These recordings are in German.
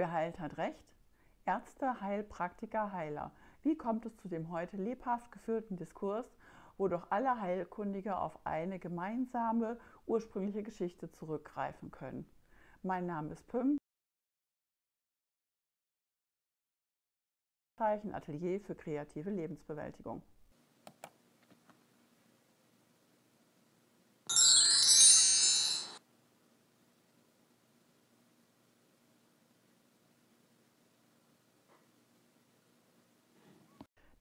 Wer heilt, hat Recht. Ärzte, Heilpraktiker, Heiler. Wie kommt es zu dem heute lebhaft geführten Diskurs, wo doch alle Heilkundige auf eine gemeinsame ursprüngliche Geschichte zurückgreifen können? Mein Name ist Püm. Atelier für kreative Lebensbewältigung.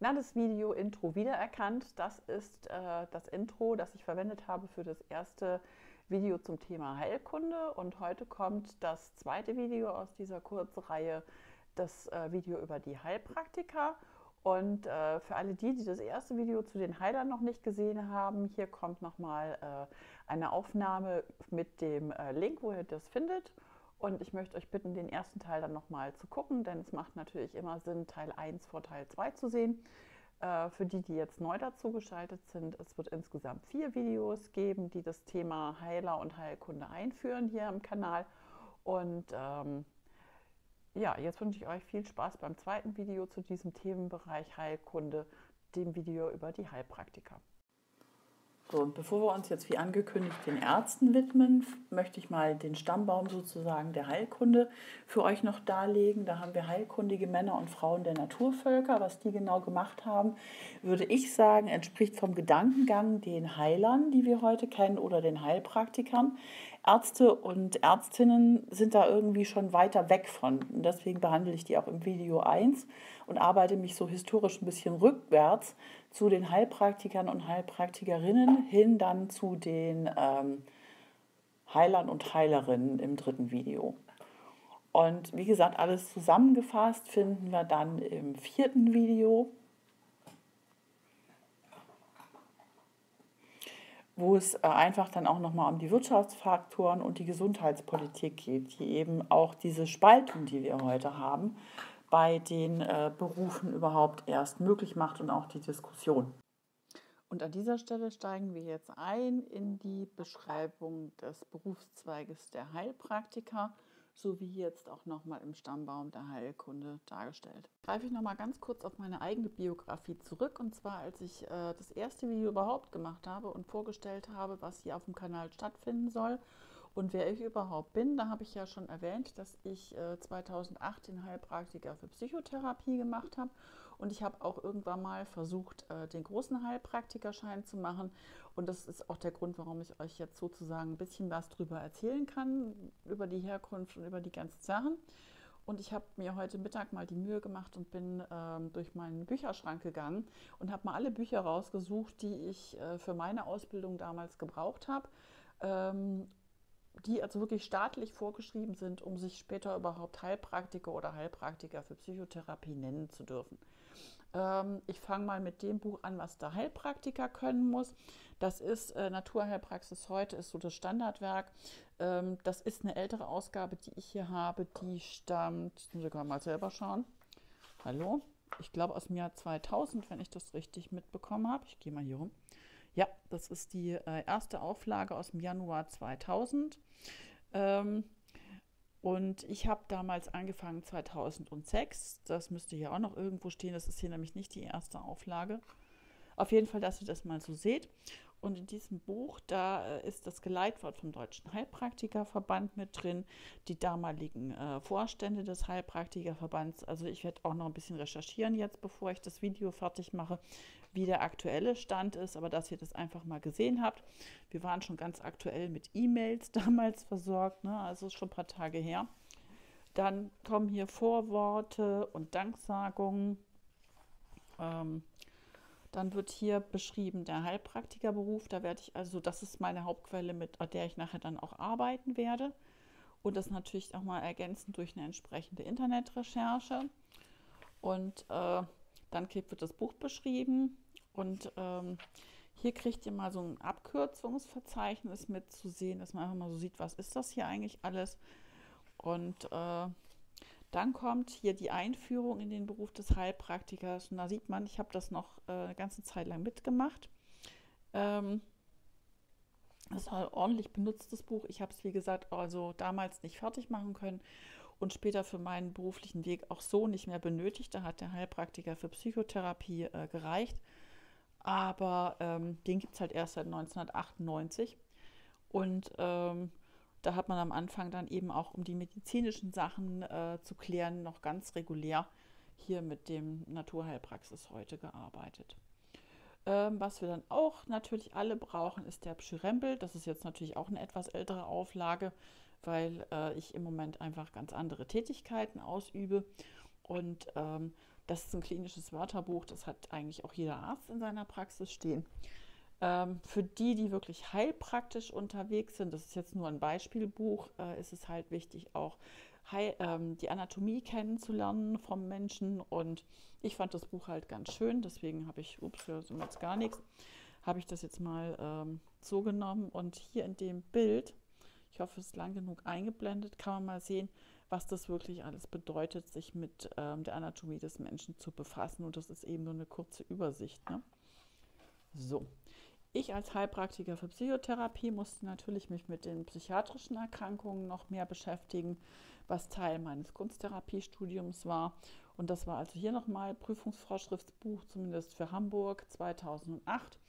Na, das Video-Intro wiedererkannt. Das ist äh, das Intro, das ich verwendet habe für das erste Video zum Thema Heilkunde. Und heute kommt das zweite Video aus dieser Kurzreihe, das äh, Video über die Heilpraktiker. Und äh, für alle die, die das erste Video zu den Heilern noch nicht gesehen haben, hier kommt nochmal äh, eine Aufnahme mit dem äh, Link, wo ihr das findet. Und ich möchte euch bitten, den ersten Teil dann nochmal zu gucken, denn es macht natürlich immer Sinn, Teil 1 vor Teil 2 zu sehen. Äh, für die, die jetzt neu dazu geschaltet sind, es wird insgesamt vier Videos geben, die das Thema Heiler und Heilkunde einführen hier im Kanal. Und ähm, ja, jetzt wünsche ich euch viel Spaß beim zweiten Video zu diesem Themenbereich Heilkunde, dem Video über die Heilpraktiker. So, und bevor wir uns jetzt wie angekündigt den Ärzten widmen, möchte ich mal den Stammbaum sozusagen der Heilkunde für euch noch darlegen. Da haben wir heilkundige Männer und Frauen der Naturvölker. Was die genau gemacht haben, würde ich sagen, entspricht vom Gedankengang den Heilern, die wir heute kennen, oder den Heilpraktikern. Ärzte und Ärztinnen sind da irgendwie schon weiter weg von. Und deswegen behandle ich die auch im Video 1 und arbeite mich so historisch ein bisschen rückwärts zu den Heilpraktikern und Heilpraktikerinnen hin dann zu den ähm, Heilern und Heilerinnen im dritten Video. Und wie gesagt, alles zusammengefasst finden wir dann im vierten Video. wo es äh, einfach dann auch nochmal um die Wirtschaftsfaktoren und die Gesundheitspolitik geht, die eben auch diese Spaltung, die wir heute haben, bei den äh, Berufen überhaupt erst möglich macht und auch die Diskussion. Und an dieser Stelle steigen wir jetzt ein in die Beschreibung des Berufszweiges der Heilpraktiker, so wie jetzt auch nochmal im Stammbaum der Heilkunde dargestellt. Greife ich nochmal ganz kurz auf meine eigene Biografie zurück und zwar als ich äh, das erste Video überhaupt gemacht habe und vorgestellt habe, was hier auf dem Kanal stattfinden soll und wer ich überhaupt bin, da habe ich ja schon erwähnt, dass ich äh, 2008 den Heilpraktiker für Psychotherapie gemacht habe. Und ich habe auch irgendwann mal versucht, äh, den großen Heilpraktikerschein zu machen. Und das ist auch der Grund, warum ich euch jetzt sozusagen ein bisschen was darüber erzählen kann, über die Herkunft und über die ganzen Sachen. Und ich habe mir heute Mittag mal die Mühe gemacht und bin ähm, durch meinen Bücherschrank gegangen und habe mal alle Bücher rausgesucht, die ich äh, für meine Ausbildung damals gebraucht habe. Ähm, die also wirklich staatlich vorgeschrieben sind, um sich später überhaupt Heilpraktiker oder Heilpraktiker für Psychotherapie nennen zu dürfen. Ähm, ich fange mal mit dem Buch an, was der Heilpraktiker können muss. Das ist äh, Naturheilpraxis heute, ist so das Standardwerk. Ähm, das ist eine ältere Ausgabe, die ich hier habe. Die stammt, muss ich mal selber schauen. Hallo? Ich glaube aus dem Jahr 2000, wenn ich das richtig mitbekommen habe. Ich gehe mal hier rum. Ja, das ist die äh, erste Auflage aus dem Januar 2000. Ähm, und ich habe damals angefangen 2006. Das müsste hier auch noch irgendwo stehen. Das ist hier nämlich nicht die erste Auflage. Auf jeden Fall, dass ihr das mal so seht. Und in diesem Buch, da äh, ist das Geleitwort vom Deutschen Heilpraktikerverband mit drin, die damaligen äh, Vorstände des Heilpraktikerverbands. Also ich werde auch noch ein bisschen recherchieren jetzt, bevor ich das Video fertig mache, wie der aktuelle Stand ist, aber dass ihr das einfach mal gesehen habt. Wir waren schon ganz aktuell mit E-Mails damals versorgt, ne? also schon ein paar Tage her. Dann kommen hier Vorworte und Danksagungen. Ähm, dann wird hier beschrieben der Heilpraktikerberuf. Da werde ich also, das ist meine Hauptquelle, mit der ich nachher dann auch arbeiten werde. Und das natürlich auch mal ergänzend durch eine entsprechende Internetrecherche. Und äh, dann wird das Buch beschrieben und ähm, hier kriegt ihr mal so ein Abkürzungsverzeichnis mitzusehen, dass man einfach mal so sieht, was ist das hier eigentlich alles. Und äh, dann kommt hier die Einführung in den Beruf des Heilpraktikers. Und da sieht man, ich habe das noch äh, eine ganze Zeit lang mitgemacht. Ähm, das ist ein ordentlich benutztes Buch. Ich habe es, wie gesagt, also damals nicht fertig machen können und später für meinen beruflichen Weg auch so nicht mehr benötigt. Da hat der Heilpraktiker für Psychotherapie äh, gereicht. Aber ähm, den gibt es halt erst seit 1998. Und ähm, da hat man am Anfang dann eben auch, um die medizinischen Sachen äh, zu klären, noch ganz regulär hier mit dem Naturheilpraxis heute gearbeitet. Ähm, was wir dann auch natürlich alle brauchen, ist der Pschyrembel. Das ist jetzt natürlich auch eine etwas ältere Auflage, weil äh, ich im Moment einfach ganz andere Tätigkeiten ausübe. Und ähm, das ist ein klinisches Wörterbuch, das hat eigentlich auch jeder Arzt in seiner Praxis stehen. Ähm, für die, die wirklich heilpraktisch unterwegs sind, das ist jetzt nur ein Beispielbuch, äh, ist es halt wichtig, auch heil, ähm, die Anatomie kennenzulernen vom Menschen. Und ich fand das Buch halt ganz schön, deswegen habe ich, ups, wir sind jetzt gar nichts, habe ich das jetzt mal ähm, so genommen. Und hier in dem Bild, ich hoffe, es ist lang genug eingeblendet, kann man mal sehen, was das wirklich alles bedeutet, sich mit ähm, der Anatomie des Menschen zu befassen. Und das ist eben nur eine kurze Übersicht. Ne? So, ich als Heilpraktiker für Psychotherapie musste natürlich mich mit den psychiatrischen Erkrankungen noch mehr beschäftigen, was Teil meines Kunsttherapiestudiums war. Und das war also hier nochmal Prüfungsvorschriftsbuch, zumindest für Hamburg 2008.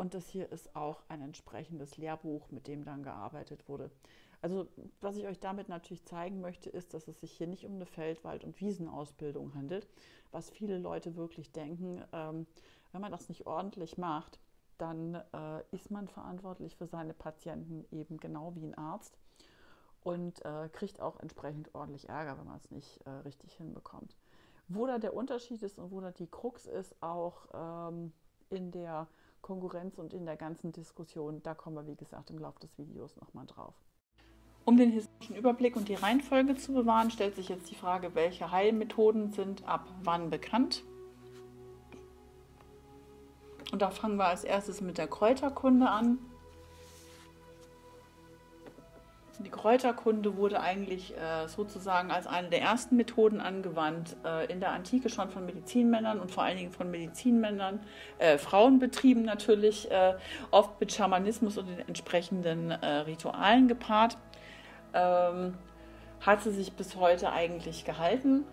Und das hier ist auch ein entsprechendes Lehrbuch, mit dem dann gearbeitet wurde. Also was ich euch damit natürlich zeigen möchte, ist, dass es sich hier nicht um eine Feldwald- und Wiesenausbildung handelt, was viele Leute wirklich denken. Ähm, wenn man das nicht ordentlich macht, dann äh, ist man verantwortlich für seine Patienten eben genau wie ein Arzt und äh, kriegt auch entsprechend ordentlich Ärger, wenn man es nicht äh, richtig hinbekommt. Wo da der Unterschied ist und wo da die Krux ist, auch ähm, in der Konkurrenz und in der ganzen Diskussion, da kommen wir, wie gesagt, im Laufe des Videos nochmal drauf. Um den historischen Überblick und die Reihenfolge zu bewahren, stellt sich jetzt die Frage, welche Heilmethoden sind ab wann bekannt. Und da fangen wir als erstes mit der Kräuterkunde an. Die Kräuterkunde wurde eigentlich äh, sozusagen als eine der ersten Methoden angewandt, äh, in der Antike schon von Medizinmännern und vor allen Dingen von Medizinmännern, äh, Frauen betrieben natürlich, äh, oft mit Schamanismus und den entsprechenden äh, Ritualen gepaart. Ähm, hat sie sich bis heute eigentlich gehalten.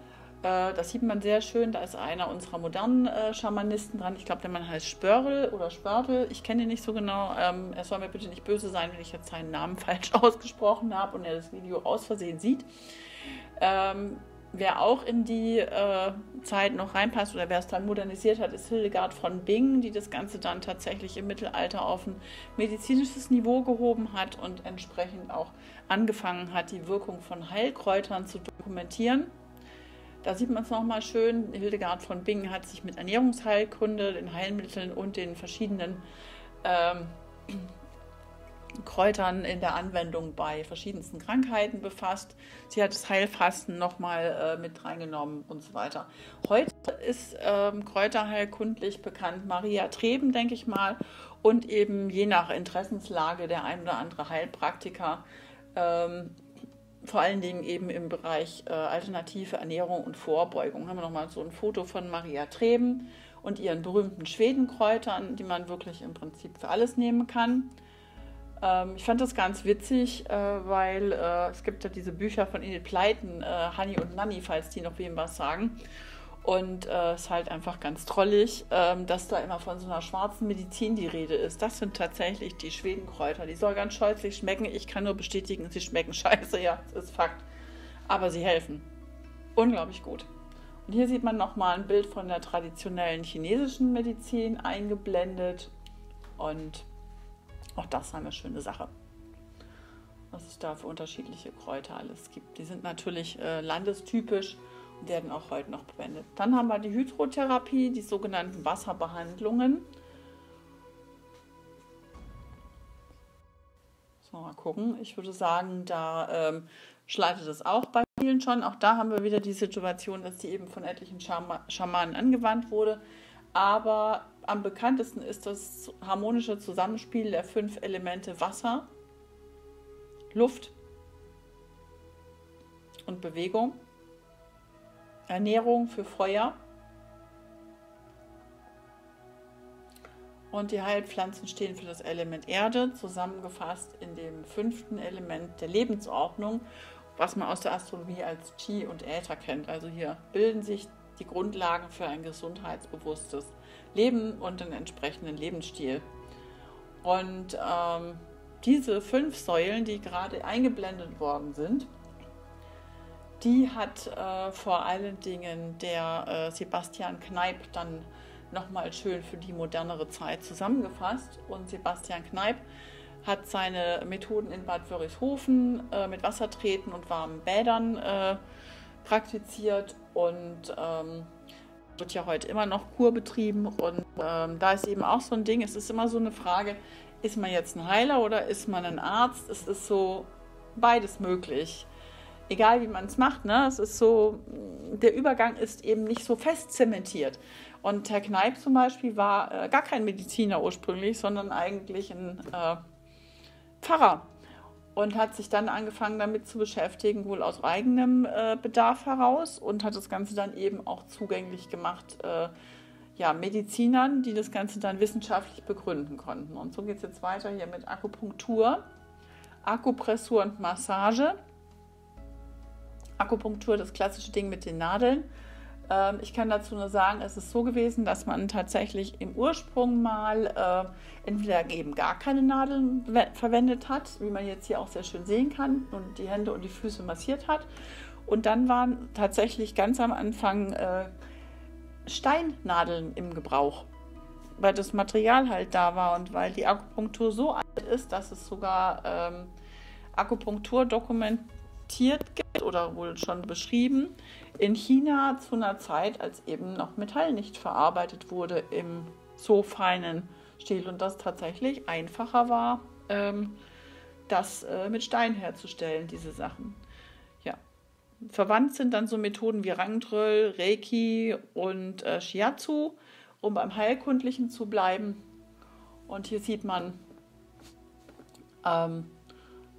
Äh, das sieht man sehr schön. Da ist einer unserer modernen äh, Schamanisten dran. Ich glaube, der Mann heißt Spörl oder Spörtel. Ich kenne ihn nicht so genau. Ähm, er soll mir bitte nicht böse sein, wenn ich jetzt seinen Namen falsch ausgesprochen habe und er das Video aus Versehen sieht. Ähm, wer auch in die äh, Zeit noch reinpasst oder wer es dann modernisiert hat, ist Hildegard von Bingen, die das Ganze dann tatsächlich im Mittelalter auf ein medizinisches Niveau gehoben hat und entsprechend auch angefangen hat, die Wirkung von Heilkräutern zu dokumentieren. Da sieht man es nochmal schön. Hildegard von Bingen hat sich mit Ernährungsheilkunde, den Heilmitteln und den verschiedenen ähm, Kräutern in der Anwendung bei verschiedensten Krankheiten befasst. Sie hat das Heilfasten nochmal äh, mit reingenommen und so weiter. Heute ist ähm, Kräuterheilkundlich bekannt Maria Treben, denke ich mal, und eben je nach Interessenslage der ein oder andere Heilpraktiker. Ähm, vor allen Dingen eben im Bereich äh, alternative Ernährung und Vorbeugung. Haben wir nochmal so ein Foto von Maria Treben und ihren berühmten Schwedenkräutern, die man wirklich im Prinzip für alles nehmen kann. Ähm, ich fand das ganz witzig, äh, weil äh, es gibt ja diese Bücher von Edith Pleiten, äh, Honey und Nanny, falls die noch wem was sagen. Und es äh, ist halt einfach ganz trollig, ähm, dass da immer von so einer schwarzen Medizin die Rede ist. Das sind tatsächlich die Schwedenkräuter. Die soll ganz scheußlich schmecken. Ich kann nur bestätigen, sie schmecken scheiße. Ja, das ist Fakt. Aber sie helfen. Unglaublich gut. Und hier sieht man nochmal ein Bild von der traditionellen chinesischen Medizin eingeblendet. Und auch das ist eine schöne Sache. Was es da für unterschiedliche Kräuter alles gibt. Die sind natürlich äh, landestypisch werden auch heute noch verwendet. Dann haben wir die Hydrotherapie, die sogenannten Wasserbehandlungen. So, mal gucken. Ich würde sagen, da ähm, schleitet es auch bei vielen schon. Auch da haben wir wieder die Situation, dass die eben von etlichen Schama Schamanen angewandt wurde. Aber am bekanntesten ist das harmonische Zusammenspiel der fünf Elemente Wasser, Luft und Bewegung. Ernährung für Feuer. Und die Heilpflanzen stehen für das Element Erde, zusammengefasst in dem fünften Element der Lebensordnung. was man aus der Astrologie als Chi und Äther kennt. Also hier bilden sich die Grundlagen für ein gesundheitsbewusstes Leben und einen entsprechenden Lebensstil. Und ähm, diese fünf Säulen, die gerade eingeblendet worden sind, die hat äh, vor allen Dingen der äh, Sebastian Kneip dann nochmal schön für die modernere Zeit zusammengefasst. Und Sebastian Kneip hat seine Methoden in Bad Wörishofen äh, mit Wassertreten und warmen Bädern äh, praktiziert und ähm, wird ja heute immer noch Kur betrieben. Und ähm, da ist eben auch so ein Ding, es ist immer so eine Frage, ist man jetzt ein Heiler oder ist man ein Arzt? Es ist so beides möglich egal wie man es macht, ne, es ist so, der Übergang ist eben nicht so fest zementiert. Und Herr Kneip zum Beispiel war äh, gar kein Mediziner ursprünglich, sondern eigentlich ein äh, Pfarrer und hat sich dann angefangen damit zu beschäftigen, wohl aus eigenem äh, Bedarf heraus und hat das Ganze dann eben auch zugänglich gemacht, äh, ja, Medizinern, die das Ganze dann wissenschaftlich begründen konnten. Und so geht es jetzt weiter hier mit Akupunktur, Akupressur und Massage. Akupunktur, das klassische Ding mit den Nadeln. Ähm, ich kann dazu nur sagen, es ist so gewesen, dass man tatsächlich im Ursprung mal äh, entweder eben gar keine Nadeln verwendet hat, wie man jetzt hier auch sehr schön sehen kann, und die Hände und die Füße massiert hat. Und dann waren tatsächlich ganz am Anfang äh, Steinnadeln im Gebrauch, weil das Material halt da war und weil die Akupunktur so alt ist, dass es sogar ähm, Akupunktur dokumentiert gibt oder wohl schon beschrieben, in China zu einer Zeit, als eben noch Metall nicht verarbeitet wurde im so feinen Stil und das tatsächlich einfacher war, ähm, das äh, mit Stein herzustellen, diese Sachen. Ja. Verwandt sind dann so Methoden wie Rangdröll, Reiki und äh, Shiatsu, um beim Heilkundlichen zu bleiben. Und hier sieht man ähm,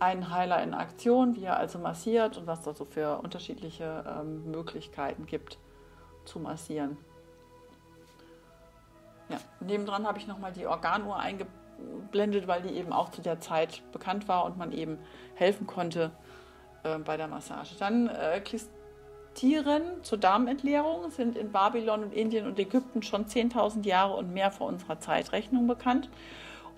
einen Heiler in Aktion, wie er also massiert und was da so für unterschiedliche ähm, Möglichkeiten gibt zu massieren. Ja, nebendran habe ich nochmal die Organuhr eingeblendet, weil die eben auch zu der Zeit bekannt war und man eben helfen konnte äh, bei der Massage. Dann äh, Klistieren zur Darmentleerung sind in Babylon und Indien und Ägypten schon 10.000 Jahre und mehr vor unserer Zeitrechnung bekannt.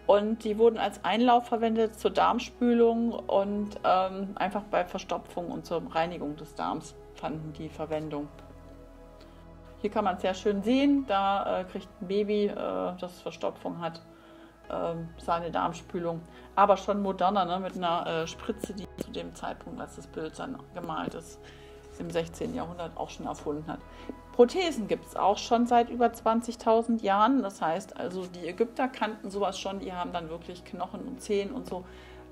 Und die wurden als Einlauf verwendet zur Darmspülung und ähm, einfach bei Verstopfung und zur Reinigung des Darms fanden die Verwendung. Hier kann man es sehr schön sehen, da äh, kriegt ein Baby, äh, das Verstopfung hat, äh, seine Darmspülung. Aber schon moderner, ne, mit einer äh, Spritze, die zu dem Zeitpunkt, als das Bild dann gemalt ist, im 16. Jahrhundert auch schon erfunden hat. Prothesen gibt es auch schon seit über 20.000 Jahren. Das heißt also, die Ägypter kannten sowas schon. Die haben dann wirklich Knochen und Zehen und so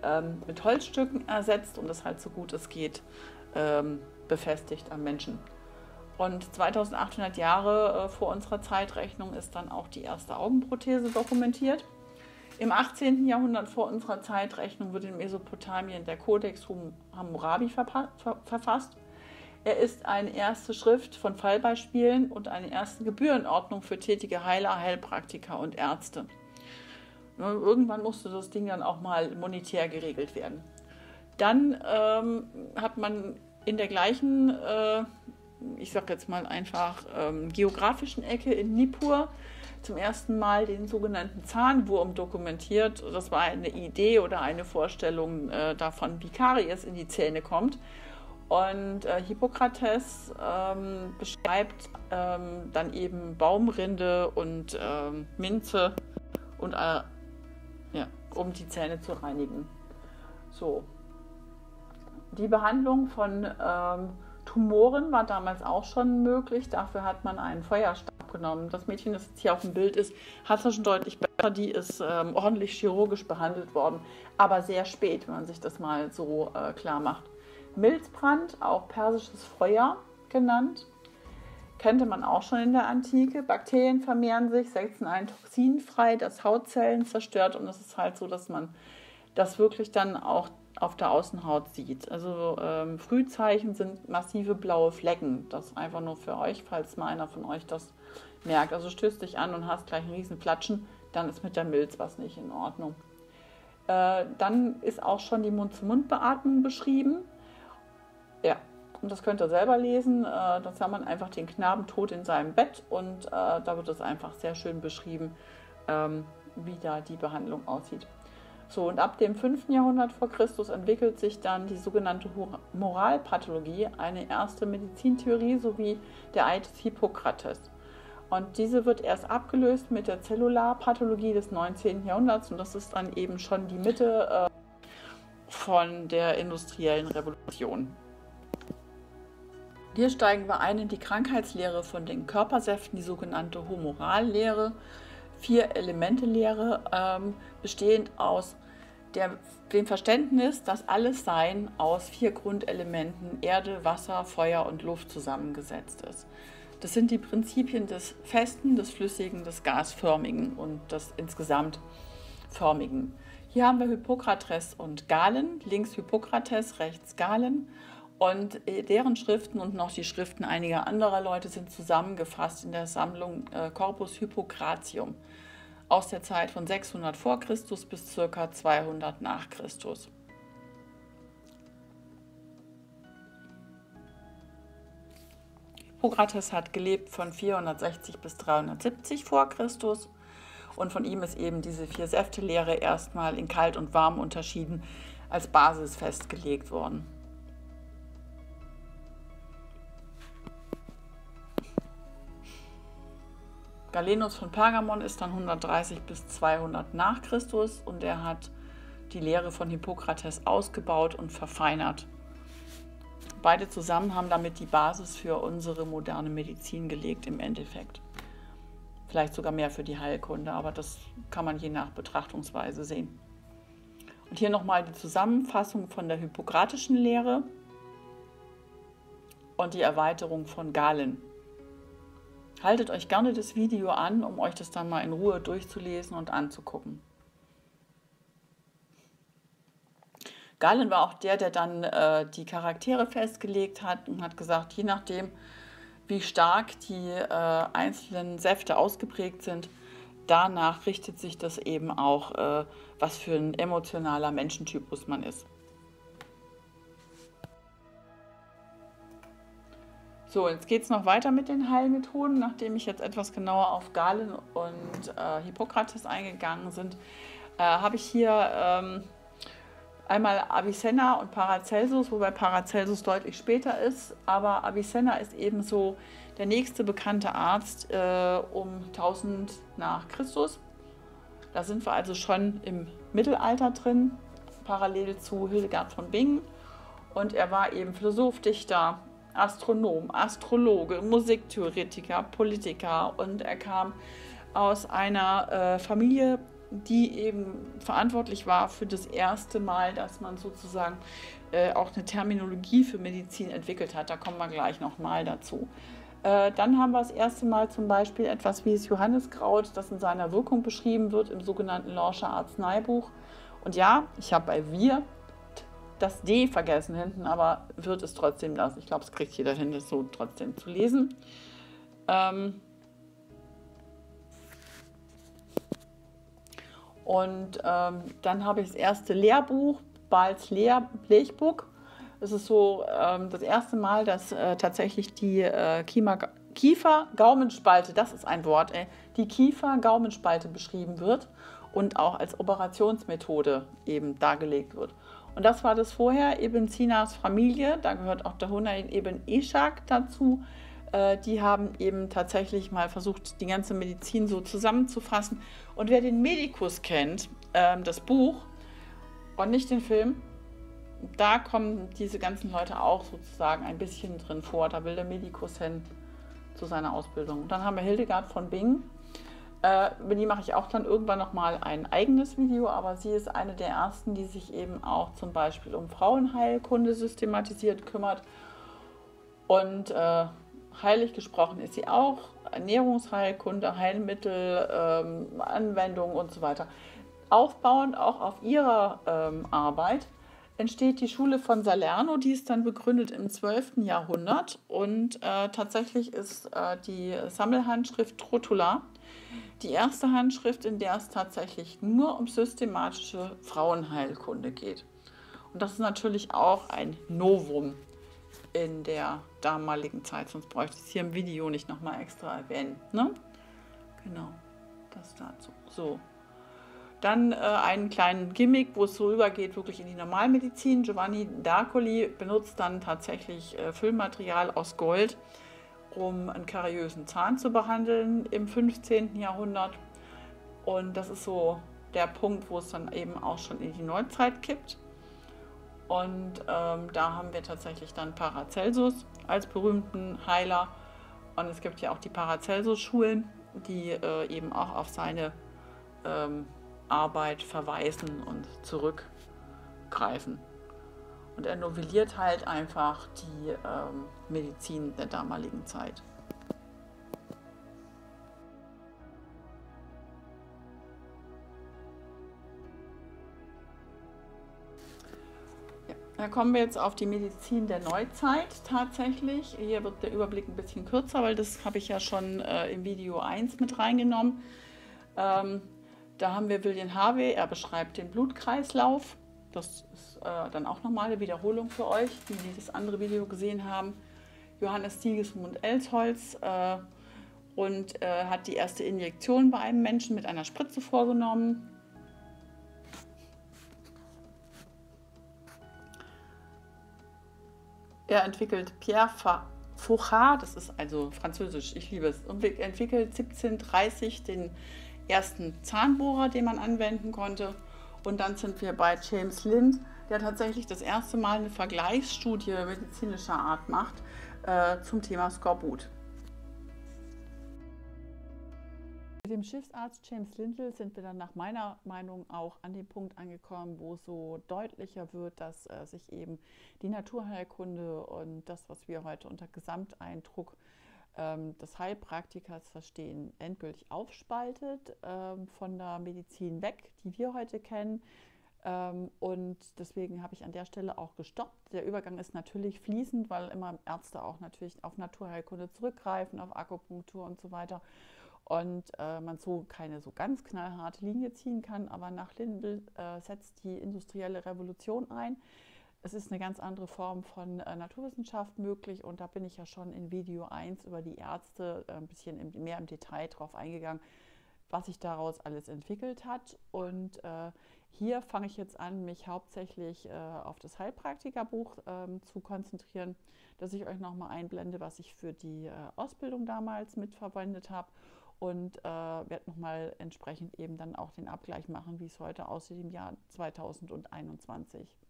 ähm, mit Holzstücken ersetzt und das halt so gut es geht ähm, befestigt am Menschen. Und 2800 Jahre äh, vor unserer Zeitrechnung ist dann auch die erste Augenprothese dokumentiert. Im 18. Jahrhundert vor unserer Zeitrechnung wird in Mesopotamien der Codex Hammurabi verfasst. Er ist eine erste Schrift von Fallbeispielen und eine erste Gebührenordnung für tätige Heiler, Heilpraktiker und Ärzte. Irgendwann musste das Ding dann auch mal monetär geregelt werden. Dann ähm, hat man in der gleichen, äh, ich sag jetzt mal einfach, ähm, geografischen Ecke in Nippur zum ersten Mal den sogenannten Zahnwurm dokumentiert. Das war eine Idee oder eine Vorstellung äh, davon, wie Karies in die Zähne kommt. Und äh, Hippokrates ähm, beschreibt ähm, dann eben Baumrinde und ähm, Minze, und, äh, ja, um die Zähne zu reinigen. So. Die Behandlung von ähm, Tumoren war damals auch schon möglich. Dafür hat man einen Feuerstab genommen. Das Mädchen, das jetzt hier auf dem Bild ist, hat es schon deutlich besser. Die ist ähm, ordentlich chirurgisch behandelt worden, aber sehr spät, wenn man sich das mal so äh, klar macht. Milzbrand, auch persisches Feuer genannt, kannte man auch schon in der Antike. Bakterien vermehren sich, setzen ein Toxin frei, das Hautzellen zerstört und es ist halt so, dass man das wirklich dann auch auf der Außenhaut sieht. Also ähm, Frühzeichen sind massive blaue Flecken. Das einfach nur für euch, falls mal einer von euch das merkt. Also stößt dich an und hast gleich einen riesen Platschen, dann ist mit der Milz was nicht in Ordnung. Äh, dann ist auch schon die Mund-zu-Mund-Beatmung beschrieben und das könnt ihr selber lesen. Äh, da sah man einfach den Knaben tot in seinem Bett und äh, da wird es einfach sehr schön beschrieben, ähm, wie da die Behandlung aussieht. So, und ab dem 5. Jahrhundert vor Christus entwickelt sich dann die sogenannte Moralpathologie, eine erste Medizintheorie sowie der Eid des Hippokrates. Und diese wird erst abgelöst mit der Zellularpathologie des 19. Jahrhunderts und das ist dann eben schon die Mitte äh, von der industriellen Revolution. Hier steigen wir ein in die Krankheitslehre von den Körpersäften, die sogenannte Humorallehre. Vier-Elemente-Lehre, ähm, bestehend aus der, dem Verständnis, dass alles Sein aus vier Grundelementen Erde, Wasser, Feuer und Luft zusammengesetzt ist. Das sind die Prinzipien des Festen, des Flüssigen, des Gasförmigen und des insgesamt Förmigen. Hier haben wir Hippokrates und Galen, links Hippokrates, rechts Galen. Und äh, deren Schriften und noch die Schriften einiger anderer Leute sind zusammengefasst in der Sammlung äh, Corpus Hippocratium aus der Zeit von 600 vor Christus bis ca. 200 nach Christus. Hippokrates hat gelebt von 460 bis 370 vor Christus und von ihm ist eben diese Vier-Säfte-Lehre erstmal in kalt und warm unterschieden als Basis festgelegt worden. Galenus von Pergamon ist dann 130 bis 200 nach Christus und er hat die Lehre von Hippokrates ausgebaut und verfeinert. Beide zusammen haben damit die Basis für unsere moderne Medizin gelegt im Endeffekt. Vielleicht sogar mehr für die Heilkunde, aber das kann man je nach Betrachtungsweise sehen. Und hier nochmal die Zusammenfassung von der hippokratischen Lehre und die Erweiterung von Galen. Haltet euch gerne das Video an, um euch das dann mal in Ruhe durchzulesen und anzugucken. Galen war auch der, der dann äh, die Charaktere festgelegt hat und hat gesagt, je nachdem, wie stark die äh, einzelnen Säfte ausgeprägt sind, danach richtet sich das eben auch, äh, was für ein emotionaler Menschentypus man ist. So, jetzt geht es noch weiter mit den Heilmethoden. Nachdem ich jetzt etwas genauer auf Galen und äh, Hippokrates eingegangen sind, äh, habe ich hier ähm, einmal Avicenna und Paracelsus, wobei Paracelsus deutlich später ist. Aber Avicenna ist ebenso der nächste bekannte Arzt äh, um 1000 nach Christus. Da sind wir also schon im Mittelalter drin, parallel zu Hildegard von Bingen. Und er war eben Philosoph, Dichter, Astronom, Astrologe, Musiktheoretiker, Politiker und er kam aus einer äh, Familie, die eben verantwortlich war für das erste Mal, dass man sozusagen äh, auch eine Terminologie für Medizin entwickelt hat. Da kommen wir gleich nochmal dazu. Äh, dann haben wir das erste Mal zum Beispiel etwas wie das Johanniskraut, das in seiner Wirkung beschrieben wird im sogenannten Lorscher Arzneibuch. Und ja, ich habe bei wir das D vergessen hinten, aber wird es trotzdem lassen. Ich glaube, es kriegt jeder hin, das so trotzdem zu lesen. Ähm und ähm, dann habe ich das erste Lehrbuch, Balz Lehr Blechbuch. Es ist so ähm, das erste Mal, dass äh, tatsächlich die äh, Kiefer-Gaumenspalte, das ist ein Wort, ey, die Kiefer-Gaumenspalte beschrieben wird und auch als Operationsmethode eben dargelegt wird. Und das war das vorher, Ibn Sinas Familie, da gehört auch der Hunayn Ibn Ishaq dazu. Äh, die haben eben tatsächlich mal versucht, die ganze Medizin so zusammenzufassen. Und wer den Medikus kennt, ähm, das Buch und nicht den Film, da kommen diese ganzen Leute auch sozusagen ein bisschen drin vor. Da will der Medikus hin zu seiner Ausbildung. Dann haben wir Hildegard von Bingen, äh, über die mache ich auch dann irgendwann nochmal ein eigenes Video, aber sie ist eine der ersten, die sich eben auch zum Beispiel um Frauenheilkunde systematisiert kümmert. Und äh, heilig gesprochen ist sie auch. Ernährungsheilkunde, Heilmittel, ähm, Anwendungen und so weiter. Aufbauend auch auf ihrer ähm, Arbeit entsteht die Schule von Salerno, die ist dann begründet im 12. Jahrhundert und äh, tatsächlich ist äh, die Sammelhandschrift Trotula die erste Handschrift, in der es tatsächlich nur um systematische Frauenheilkunde geht. Und das ist natürlich auch ein Novum in der damaligen Zeit, sonst bräuchte ich es hier im Video nicht nochmal extra erwähnen. Ne? Genau, das dazu. So. Dann äh, einen kleinen Gimmick, wo es so rübergeht, wirklich in die Normalmedizin. Giovanni D'Arcoli benutzt dann tatsächlich äh, Füllmaterial aus Gold, um einen kariösen Zahn zu behandeln im 15. Jahrhundert. Und das ist so der Punkt, wo es dann eben auch schon in die Neuzeit kippt. Und ähm, da haben wir tatsächlich dann Paracelsus als berühmten Heiler. Und es gibt ja auch die Paracelsus-Schulen, die äh, eben auch auf seine ähm, Arbeit verweisen und zurückgreifen. Und er novelliert halt einfach die ähm, Medizin der damaligen Zeit. Dann kommen wir jetzt auf die Medizin der Neuzeit tatsächlich. Hier wird der Überblick ein bisschen kürzer, weil das habe ich ja schon äh, im Video 1 mit reingenommen. Ähm, da haben wir William Harvey, er beschreibt den Blutkreislauf. Das ist äh, dann auch nochmal eine Wiederholung für euch, die, die das andere Video gesehen haben. Johannes Sigismund Elsholz äh, und äh, hat die erste Injektion bei einem Menschen mit einer Spritze vorgenommen. Er entwickelt Pierre Foucault, das ist also französisch, ich liebe es, und entwickelt 1730 den ersten Zahnbohrer, den man anwenden konnte. Und dann sind wir bei James Lind, der tatsächlich das erste Mal eine Vergleichsstudie medizinischer Art macht äh, zum Thema Skorbut. Mit dem Schiffsarzt James Lindell sind wir dann nach meiner Meinung auch an dem Punkt angekommen, wo so deutlicher wird, dass äh, sich eben die Naturheilkunde und das, was wir heute unter Gesamteindruck ähm, des Heilpraktikers verstehen, endgültig aufspaltet ähm, von der Medizin weg, die wir heute kennen. Ähm, und deswegen habe ich an der Stelle auch gestoppt. Der Übergang ist natürlich fließend, weil immer Ärzte auch natürlich auf Naturheilkunde zurückgreifen, auf Akupunktur und so weiter. Und äh, man so keine so ganz knallharte Linie ziehen kann. Aber nach Lindel äh, setzt die industrielle Revolution ein es ist eine ganz andere Form von äh, Naturwissenschaft möglich und da bin ich ja schon in Video 1 über die Ärzte äh, ein bisschen im, mehr im Detail drauf eingegangen, was sich daraus alles entwickelt hat. Und äh, hier fange ich jetzt an, mich hauptsächlich äh, auf das Heilpraktikerbuch ähm, zu konzentrieren, dass ich euch nochmal einblende, was ich für die äh, Ausbildung damals mitverwendet habe und äh, werde nochmal entsprechend eben dann auch den Abgleich machen, wie es heute aussieht im Jahr 2021.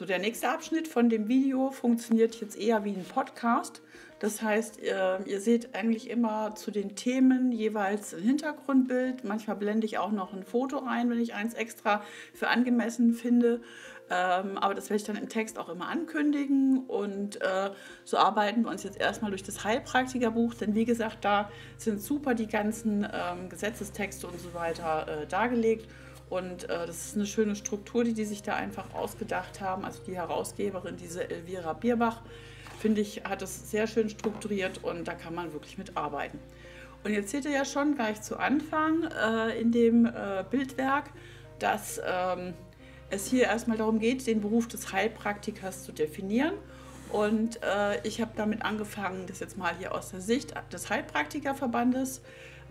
So, der nächste Abschnitt von dem Video funktioniert jetzt eher wie ein Podcast. Das heißt, ihr, seht eigentlich immer zu den Themen jeweils ein Hintergrundbild. Manchmal blende ich auch noch ein Foto ein, wenn ich eins extra für angemessen finde. Ähm, aber das werde ich dann im Text auch immer ankündigen. Und äh, so arbeiten wir uns jetzt erstmal durch das Heilpraktikerbuch. Denn wie gesagt, da sind super die ganzen ähm, Gesetzestexte und so weiter äh, dargelegt. Und äh, das ist eine schöne Struktur, die die sich da einfach ausgedacht haben. Also die Herausgeberin, diese Elvira Bierbach, finde ich, hat es sehr schön strukturiert und da kann man wirklich mitarbeiten. Und jetzt seht ihr ja schon gleich zu Anfang äh, in dem äh, Bildwerk, dass ähm, es hier erstmal darum geht, den Beruf des Heilpraktikers zu definieren. Und äh, ich habe damit angefangen, das jetzt mal hier aus der Sicht des Heilpraktikerverbandes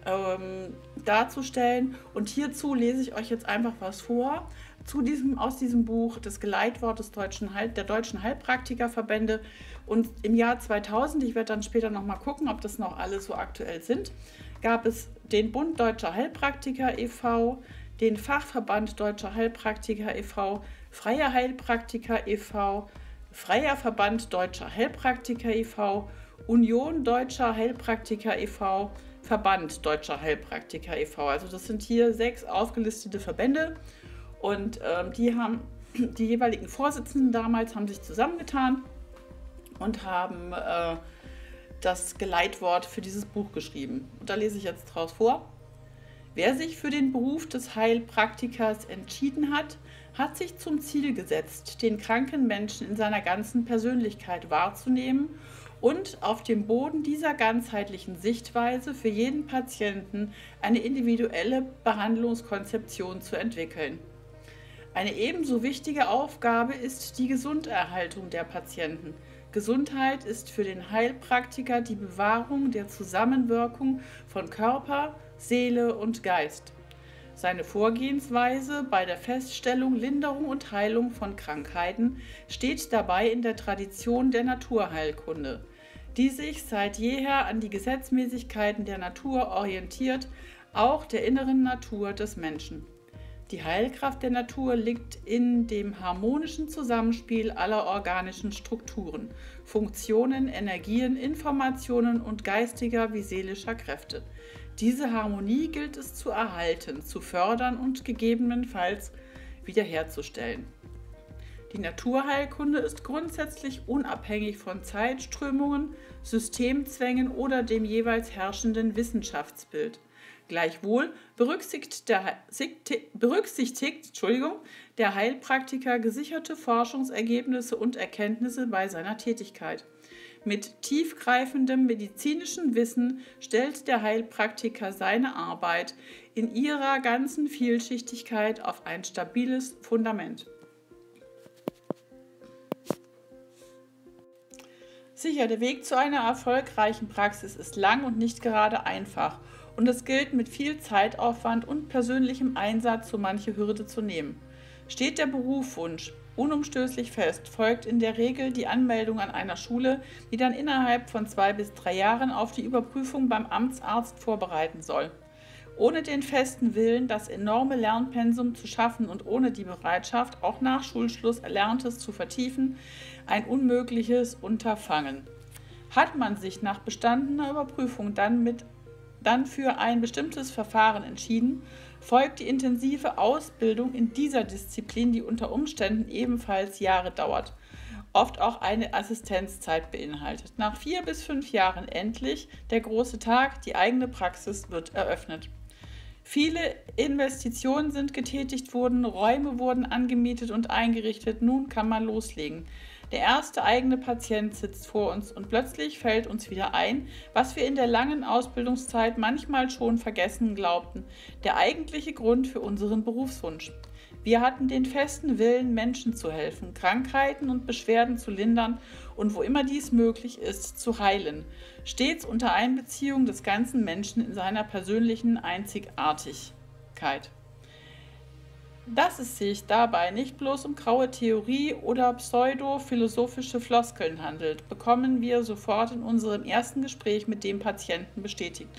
ähm, darzustellen. Und hierzu lese ich euch jetzt einfach was vor zu diesem, aus diesem Buch, das Geleitwort des deutschen, der deutschen Heilpraktikerverbände. Und im Jahr 2000, ich werde dann später nochmal gucken, ob das noch alle so aktuell sind, gab es den Bund Deutscher Heilpraktiker e.V., den Fachverband Deutscher Heilpraktiker e.V., Freie Heilpraktiker e.V., Freier Verband Deutscher Heilpraktiker e.V., Union Deutscher Heilpraktiker e.V., Verband Deutscher Heilpraktiker e.V. Also das sind hier sechs aufgelistete Verbände und ähm, die haben die jeweiligen Vorsitzenden damals haben sich zusammengetan und haben äh, das Geleitwort für dieses Buch geschrieben. Und da lese ich jetzt draus vor. Wer sich für den Beruf des Heilpraktikers entschieden hat, hat sich zum Ziel gesetzt, den kranken Menschen in seiner ganzen Persönlichkeit wahrzunehmen und auf dem Boden dieser ganzheitlichen Sichtweise für jeden Patienten eine individuelle Behandlungskonzeption zu entwickeln. Eine ebenso wichtige Aufgabe ist die Gesunderhaltung der Patienten, Gesundheit ist für den Heilpraktiker die Bewahrung der Zusammenwirkung von Körper, Seele und Geist. Seine Vorgehensweise bei der Feststellung, Linderung und Heilung von Krankheiten steht dabei in der Tradition der Naturheilkunde, die sich seit jeher an die Gesetzmäßigkeiten der Natur orientiert, auch der inneren Natur des Menschen. Die Heilkraft der Natur liegt in dem harmonischen Zusammenspiel aller organischen Strukturen, Funktionen, Energien, Informationen und geistiger wie seelischer Kräfte. Diese Harmonie gilt es zu erhalten, zu fördern und gegebenenfalls wiederherzustellen. Die Naturheilkunde ist grundsätzlich unabhängig von Zeitströmungen, Systemzwängen oder dem jeweils herrschenden Wissenschaftsbild. Gleichwohl berücksichtigt der, berücksichtigt, Entschuldigung, der Heilpraktiker gesicherte Forschungsergebnisse und Erkenntnisse bei seiner Tätigkeit. Mit tiefgreifendem medizinischen Wissen stellt der Heilpraktiker seine Arbeit in ihrer ganzen Vielschichtigkeit auf ein stabiles Fundament. Sicher, der Weg zu einer erfolgreichen Praxis ist lang und nicht gerade einfach und es gilt mit viel Zeitaufwand und persönlichem Einsatz so manche Hürde zu nehmen. Steht der Berufswunsch unumstößlich fest, folgt in der Regel die Anmeldung an einer Schule, die dann innerhalb von zwei bis drei Jahren auf die Überprüfung beim Amtsarzt vorbereiten soll. Ohne den festen Willen, das enorme Lernpensum zu schaffen und ohne die Bereitschaft, auch nach Schulschluss Erlerntes zu vertiefen, ein unmögliches Unterfangen. Hat man sich nach bestandener Überprüfung dann mit dann für ein bestimmtes Verfahren entschieden, folgt die intensive Ausbildung in dieser Disziplin, die unter Umständen ebenfalls Jahre dauert, oft auch eine Assistenzzeit beinhaltet. Nach vier bis fünf Jahren endlich der große Tag, die eigene Praxis wird eröffnet. Viele Investitionen sind getätigt worden, Räume wurden angemietet und eingerichtet, nun kann man loslegen. Der erste eigene Patient sitzt vor uns und plötzlich fällt uns wieder ein, was wir in der langen Ausbildungszeit manchmal schon vergessen glaubten, der eigentliche Grund für unseren Berufswunsch. Wir hatten den festen Willen, Menschen zu helfen, Krankheiten und Beschwerden zu lindern und wo immer dies möglich ist, zu heilen, stets unter Einbeziehung des ganzen Menschen in seiner persönlichen Einzigartigkeit dass es sich dabei nicht bloß um graue Theorie oder pseudo-philosophische Floskeln handelt, bekommen wir sofort in unserem ersten Gespräch mit dem Patienten bestätigt.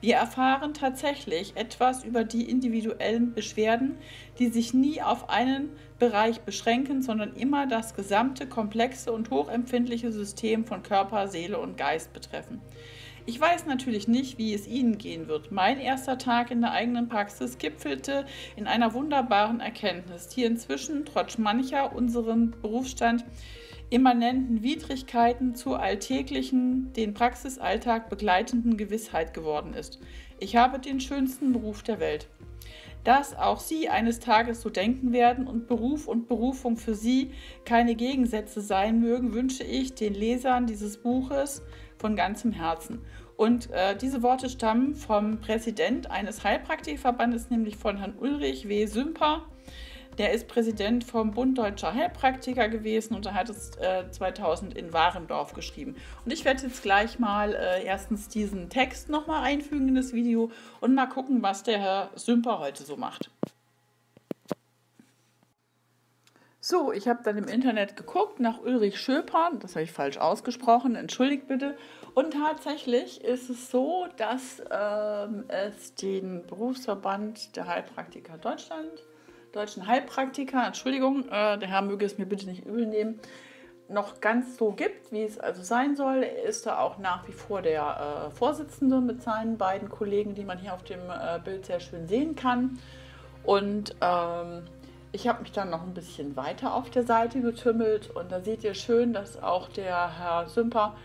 Wir erfahren tatsächlich etwas über die individuellen Beschwerden, die sich nie auf einen Bereich beschränken, sondern immer das gesamte komplexe und hochempfindliche System von Körper, Seele und Geist betreffen. Ich weiß natürlich nicht, wie es Ihnen gehen wird. Mein erster Tag in der eigenen Praxis gipfelte in einer wunderbaren Erkenntnis, die inzwischen trotz mancher unserem Berufsstand immanenten Widrigkeiten zur alltäglichen, den Praxisalltag begleitenden Gewissheit geworden ist. Ich habe den schönsten Beruf der Welt. Dass auch Sie eines Tages so denken werden und Beruf und Berufung für Sie keine Gegensätze sein mögen, wünsche ich den Lesern dieses Buches von ganzem Herzen. Und äh, diese Worte stammen vom Präsident eines Heilpraktikverbandes, nämlich von Herrn Ulrich W. Sümper. Der ist Präsident vom Bund Deutscher Heilpraktiker gewesen und er hat es äh, 2000 in Warendorf geschrieben. Und ich werde jetzt gleich mal äh, erstens diesen Text nochmal einfügen in das Video und mal gucken, was der Herr Sümper heute so macht. So, ich habe dann im Internet geguckt nach Ulrich Schöper, das habe ich falsch ausgesprochen, entschuldigt bitte. Und tatsächlich ist es so, dass ähm, es den Berufsverband der Heilpraktiker Deutschland, deutschen Heilpraktiker, Entschuldigung, äh, der Herr möge es mir bitte nicht übel nehmen, noch ganz so gibt, wie es also sein soll. Er ist da auch nach wie vor der äh, Vorsitzende mit seinen beiden Kollegen, die man hier auf dem äh, Bild sehr schön sehen kann. Und ähm, ich habe mich dann noch ein bisschen weiter auf der Seite getümmelt und da seht ihr schön, dass auch der Herr Sümper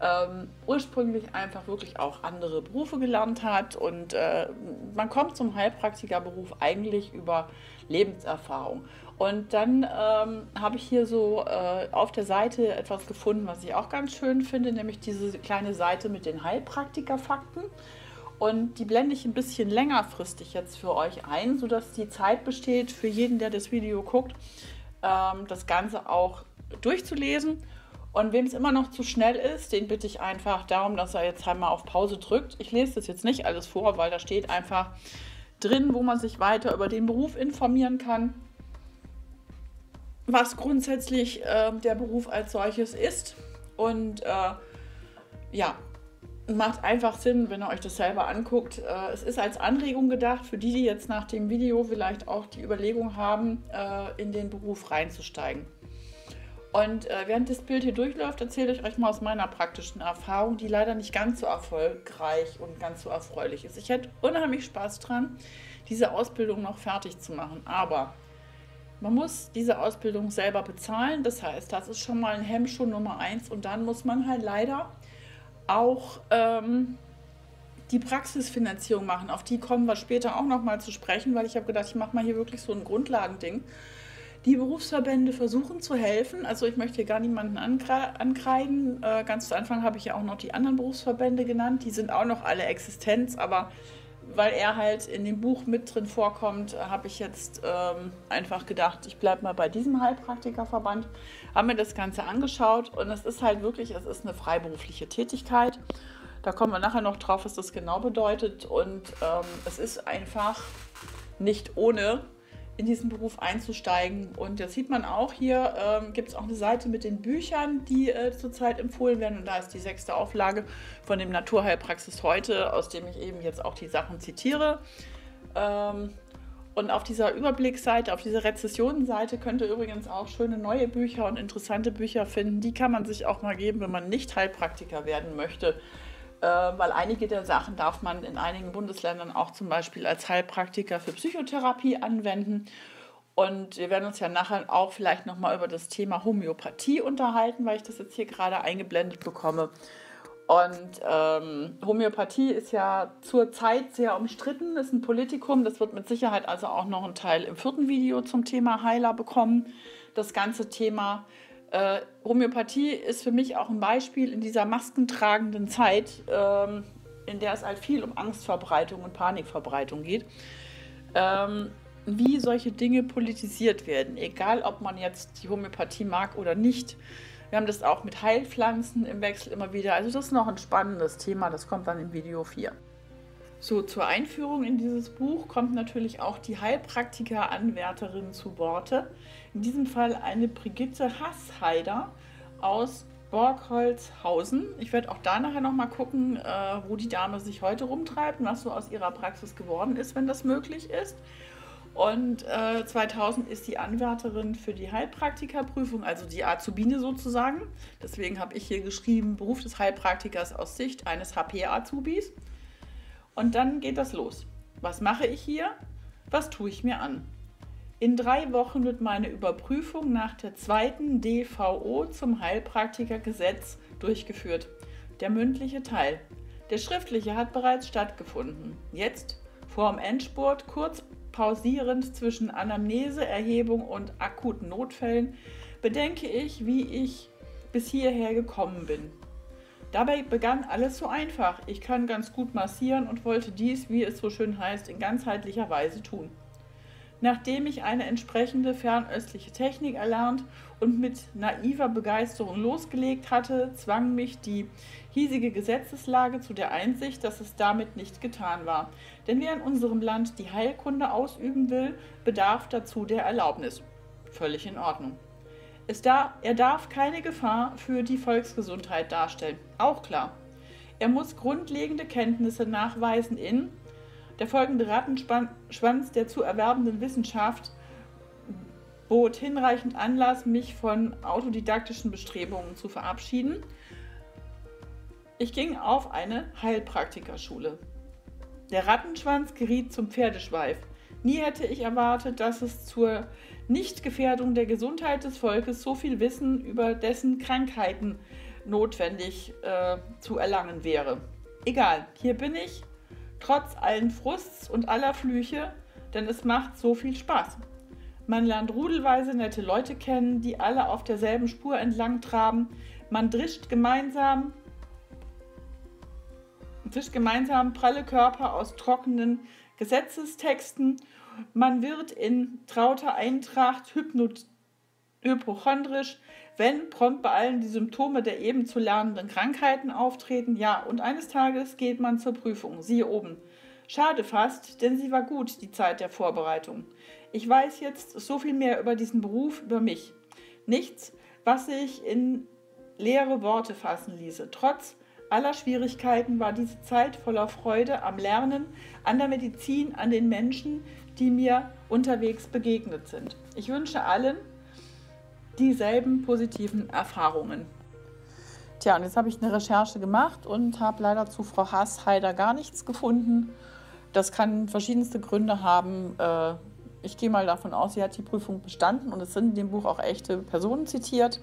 ähm, ursprünglich einfach wirklich auch andere Berufe gelernt hat und äh, man kommt zum Heilpraktikerberuf eigentlich über Lebenserfahrung. Und dann ähm, habe ich hier so äh, auf der Seite etwas gefunden, was ich auch ganz schön finde, nämlich diese kleine Seite mit den Heilpraktikerfakten. Und die blende ich ein bisschen längerfristig jetzt für euch ein, sodass die Zeit besteht für jeden, der das Video guckt, ähm, das Ganze auch durchzulesen. Und wem es immer noch zu schnell ist, den bitte ich einfach darum, dass er jetzt einmal auf Pause drückt. Ich lese das jetzt nicht alles vor, weil da steht einfach drin, wo man sich weiter über den Beruf informieren kann, was grundsätzlich äh, der Beruf als solches ist. Und äh, ja, macht einfach Sinn, wenn ihr euch das selber anguckt. Äh, es ist als Anregung gedacht für die, die jetzt nach dem Video vielleicht auch die Überlegung haben, äh, in den Beruf reinzusteigen. Und äh, während das Bild hier durchläuft, erzähle ich euch mal aus meiner praktischen Erfahrung, die leider nicht ganz so erfolgreich und ganz so erfreulich ist. Ich hätte unheimlich Spaß dran, diese Ausbildung noch fertig zu machen. Aber man muss diese Ausbildung selber bezahlen. Das heißt, das ist schon mal ein Hemmschuh Nummer eins. Und dann muss man halt leider auch ähm, die Praxisfinanzierung machen. Auf die kommen wir später auch noch mal zu sprechen, weil ich habe gedacht, ich mache mal hier wirklich so ein Grundlagending. Die Berufsverbände versuchen zu helfen. Also ich möchte hier gar niemanden ankreiden. Äh, ganz zu Anfang habe ich ja auch noch die anderen Berufsverbände genannt. Die sind auch noch alle Existenz, aber weil er halt in dem Buch mit drin vorkommt, habe ich jetzt ähm, einfach gedacht, ich bleibe mal bei diesem Heilpraktikerverband. Habe mir das Ganze angeschaut und es ist halt wirklich, es ist eine freiberufliche Tätigkeit. Da kommen wir nachher noch drauf, was das genau bedeutet. Und ähm, es ist einfach nicht ohne in diesen Beruf einzusteigen. Und jetzt sieht man auch hier, ähm, gibt es auch eine Seite mit den Büchern, die äh, zurzeit empfohlen werden. Und da ist die sechste Auflage von dem Naturheilpraxis heute, aus dem ich eben jetzt auch die Sachen zitiere. Ähm, und auf dieser Überblicksseite, auf dieser Rezessionenseite könnt ihr übrigens auch schöne neue Bücher und interessante Bücher finden. Die kann man sich auch mal geben, wenn man nicht Heilpraktiker werden möchte. Äh, weil einige der Sachen darf man in einigen Bundesländern auch zum Beispiel als Heilpraktiker für Psychotherapie anwenden. Und wir werden uns ja nachher auch vielleicht nochmal über das Thema Homöopathie unterhalten, weil ich das jetzt hier gerade eingeblendet bekomme. Und ähm, Homöopathie ist ja zurzeit sehr umstritten, ist ein Politikum. Das wird mit Sicherheit also auch noch einen Teil im vierten Video zum Thema Heiler bekommen. Das ganze Thema äh, Homöopathie ist für mich auch ein Beispiel in dieser maskentragenden Zeit, ähm, in der es halt viel um Angstverbreitung und Panikverbreitung geht, ähm, wie solche Dinge politisiert werden, egal ob man jetzt die Homöopathie mag oder nicht. Wir haben das auch mit Heilpflanzen im Wechsel immer wieder. Also das ist noch ein spannendes Thema, das kommt dann im Video 4. So, zur Einführung in dieses Buch kommt natürlich auch die Heilpraktiker-Anwärterin zu Worte. In diesem Fall eine Brigitte Hassheider aus Borgholzhausen. Ich werde auch da nachher nochmal gucken, äh, wo die Dame sich heute rumtreibt und was so aus ihrer Praxis geworden ist, wenn das möglich ist. Und äh, 2000 ist die Anwärterin für die Heilpraktikerprüfung, also die Azubine sozusagen. Deswegen habe ich hier geschrieben, Beruf des Heilpraktikers aus Sicht eines HP-Azubis. Und dann geht das los. Was mache ich hier? Was tue ich mir an? In drei Wochen wird meine Überprüfung nach der zweiten DVO zum Heilpraktikergesetz durchgeführt. Der mündliche Teil. Der schriftliche hat bereits stattgefunden. Jetzt, vor dem Endspurt, kurz pausierend zwischen Anamnese, Erhebung und akuten Notfällen, bedenke ich, wie ich bis hierher gekommen bin. Dabei begann alles so einfach. Ich kann ganz gut massieren und wollte dies, wie es so schön heißt, in ganzheitlicher Weise tun. Nachdem ich eine entsprechende fernöstliche Technik erlernt und mit naiver Begeisterung losgelegt hatte, zwang mich die hiesige Gesetzeslage zu der Einsicht, dass es damit nicht getan war. Denn wer in unserem Land die Heilkunde ausüben will, bedarf dazu der Erlaubnis. Völlig in Ordnung. Da, er darf keine Gefahr für die Volksgesundheit darstellen. Auch klar. Er muss grundlegende Kenntnisse nachweisen in der folgende Rattenschwanz der zu erwerbenden Wissenschaft bot hinreichend Anlass, mich von autodidaktischen Bestrebungen zu verabschieden. Ich ging auf eine Heilpraktikerschule. Der Rattenschwanz geriet zum Pferdeschweif. Nie hätte ich erwartet, dass es zur Nichtgefährdung der Gesundheit des Volkes so viel Wissen über dessen Krankheiten notwendig äh, zu erlangen wäre. Egal, hier bin ich, trotz allen Frusts und aller Flüche, denn es macht so viel Spaß. Man lernt rudelweise nette Leute kennen, die alle auf derselben Spur entlang traben. Man drischt gemeinsam, drischt gemeinsam pralle Körper aus trockenen Gesetzestexten man wird in trauter Eintracht hypnot hypochondrisch, wenn prompt bei allen die Symptome der eben zu lernenden Krankheiten auftreten. Ja, und eines Tages geht man zur Prüfung, siehe oben. Schade fast, denn sie war gut, die Zeit der Vorbereitung. Ich weiß jetzt so viel mehr über diesen Beruf, über mich. Nichts, was sich in leere Worte fassen ließe. Trotz aller Schwierigkeiten war diese Zeit voller Freude am Lernen, an der Medizin, an den Menschen, die mir unterwegs begegnet sind. Ich wünsche allen dieselben positiven Erfahrungen. Tja, und jetzt habe ich eine Recherche gemacht und habe leider zu Frau Haas-Heider gar nichts gefunden. Das kann verschiedenste Gründe haben. Äh, ich gehe mal davon aus, sie hat die Prüfung bestanden und es sind in dem Buch auch echte Personen zitiert.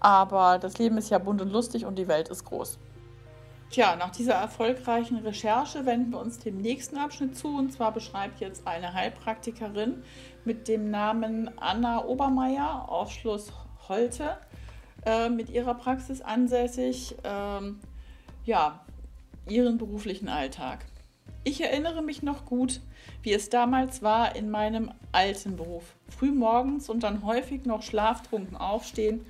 Aber das Leben ist ja bunt und lustig und die Welt ist groß. Tja, nach dieser erfolgreichen Recherche wenden wir uns dem nächsten Abschnitt zu. Und zwar beschreibt jetzt eine Heilpraktikerin mit dem Namen Anna Obermeier auf Schluss Holte äh, mit ihrer Praxis ansässig, äh, ja, ihren beruflichen Alltag. Ich erinnere mich noch gut, wie es damals war in meinem alten Beruf. Früh morgens und dann häufig noch schlaftrunken aufstehen,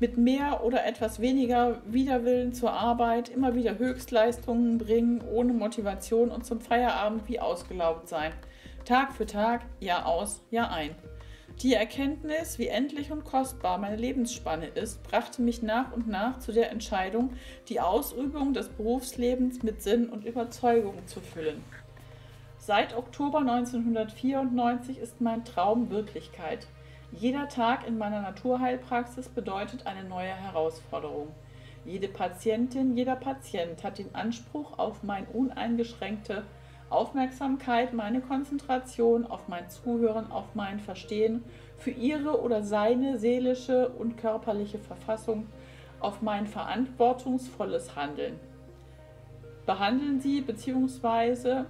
mit mehr oder etwas weniger Widerwillen zur Arbeit, immer wieder Höchstleistungen bringen, ohne Motivation und zum Feierabend wie ausgelaugt sein. Tag für Tag, Jahr aus, Jahr ein. Die Erkenntnis, wie endlich und kostbar meine Lebensspanne ist, brachte mich nach und nach zu der Entscheidung, die Ausübung des Berufslebens mit Sinn und Überzeugung zu füllen. Seit Oktober 1994 ist mein Traum Wirklichkeit. Jeder Tag in meiner Naturheilpraxis bedeutet eine neue Herausforderung. Jede Patientin, jeder Patient hat den Anspruch auf meine uneingeschränkte Aufmerksamkeit, meine Konzentration, auf mein Zuhören, auf mein Verstehen für ihre oder seine seelische und körperliche Verfassung, auf mein verantwortungsvolles Handeln. Behandeln Sie bzw.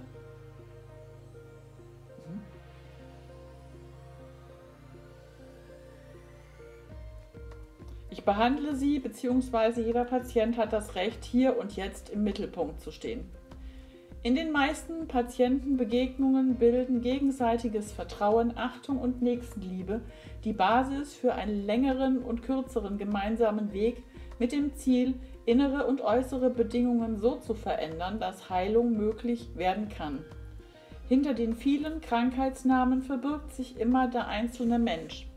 Ich behandle sie, beziehungsweise jeder Patient hat das Recht, hier und jetzt im Mittelpunkt zu stehen. In den meisten Patientenbegegnungen bilden gegenseitiges Vertrauen, Achtung und Nächstenliebe die Basis für einen längeren und kürzeren gemeinsamen Weg mit dem Ziel, innere und äußere Bedingungen so zu verändern, dass Heilung möglich werden kann. Hinter den vielen Krankheitsnamen verbirgt sich immer der einzelne Mensch.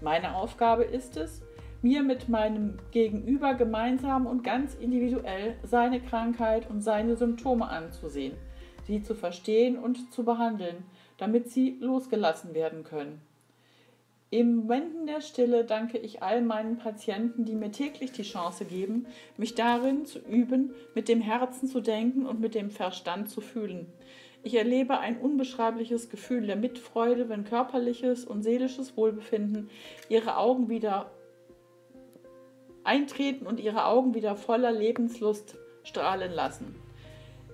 Meine Aufgabe ist es, mir mit meinem Gegenüber gemeinsam und ganz individuell seine Krankheit und seine Symptome anzusehen, sie zu verstehen und zu behandeln, damit sie losgelassen werden können. Im Momenten der Stille danke ich all meinen Patienten, die mir täglich die Chance geben, mich darin zu üben, mit dem Herzen zu denken und mit dem Verstand zu fühlen. Ich erlebe ein unbeschreibliches Gefühl der Mitfreude, wenn körperliches und seelisches Wohlbefinden ihre Augen wieder eintreten und ihre Augen wieder voller Lebenslust strahlen lassen.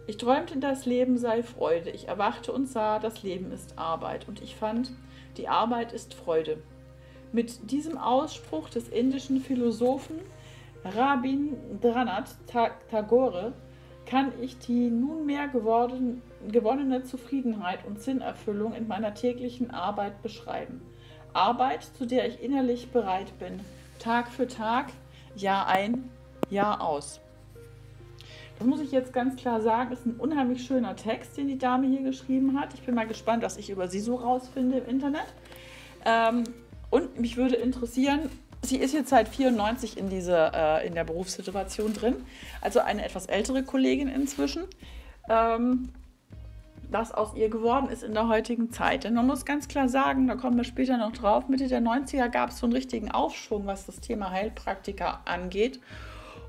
Ich träumte, das Leben sei Freude. Ich erwachte und sah, das Leben ist Arbeit. Und ich fand, die Arbeit ist Freude. Mit diesem Ausspruch des indischen Philosophen Rabindranath Tagore kann ich die nunmehr geworden, gewonnene Zufriedenheit und Sinnerfüllung in meiner täglichen Arbeit beschreiben. Arbeit, zu der ich innerlich bereit bin, Tag für Tag Jahr ein, Jahr aus. Das muss ich jetzt ganz klar sagen, ist ein unheimlich schöner Text, den die Dame hier geschrieben hat. Ich bin mal gespannt, was ich über sie so rausfinde im Internet. Ähm, und mich würde interessieren, sie ist jetzt seit 94 in, diese, äh, in der Berufssituation drin, also eine etwas ältere Kollegin inzwischen. Ähm, was aus ihr geworden ist in der heutigen Zeit. Denn man muss ganz klar sagen, da kommen wir später noch drauf, Mitte der 90er gab es so einen richtigen Aufschwung, was das Thema Heilpraktiker angeht.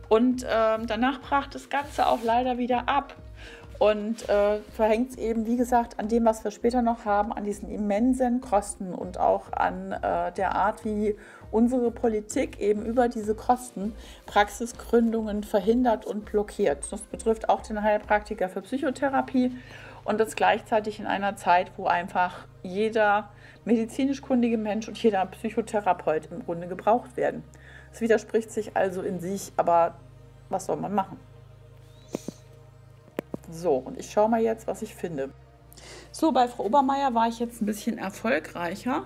Und ähm, danach brach das Ganze auch leider wieder ab. Und äh, verhängt es eben, wie gesagt, an dem, was wir später noch haben, an diesen immensen Kosten und auch an äh, der Art, wie unsere Politik eben über diese Kosten Praxisgründungen verhindert und blockiert. Das betrifft auch den Heilpraktiker für Psychotherapie und das gleichzeitig in einer Zeit, wo einfach jeder medizinisch kundige Mensch und jeder Psychotherapeut im Grunde gebraucht werden. Es widerspricht sich also in sich, aber was soll man machen? So, und ich schaue mal jetzt, was ich finde. So, bei Frau Obermeier war ich jetzt ein bisschen erfolgreicher.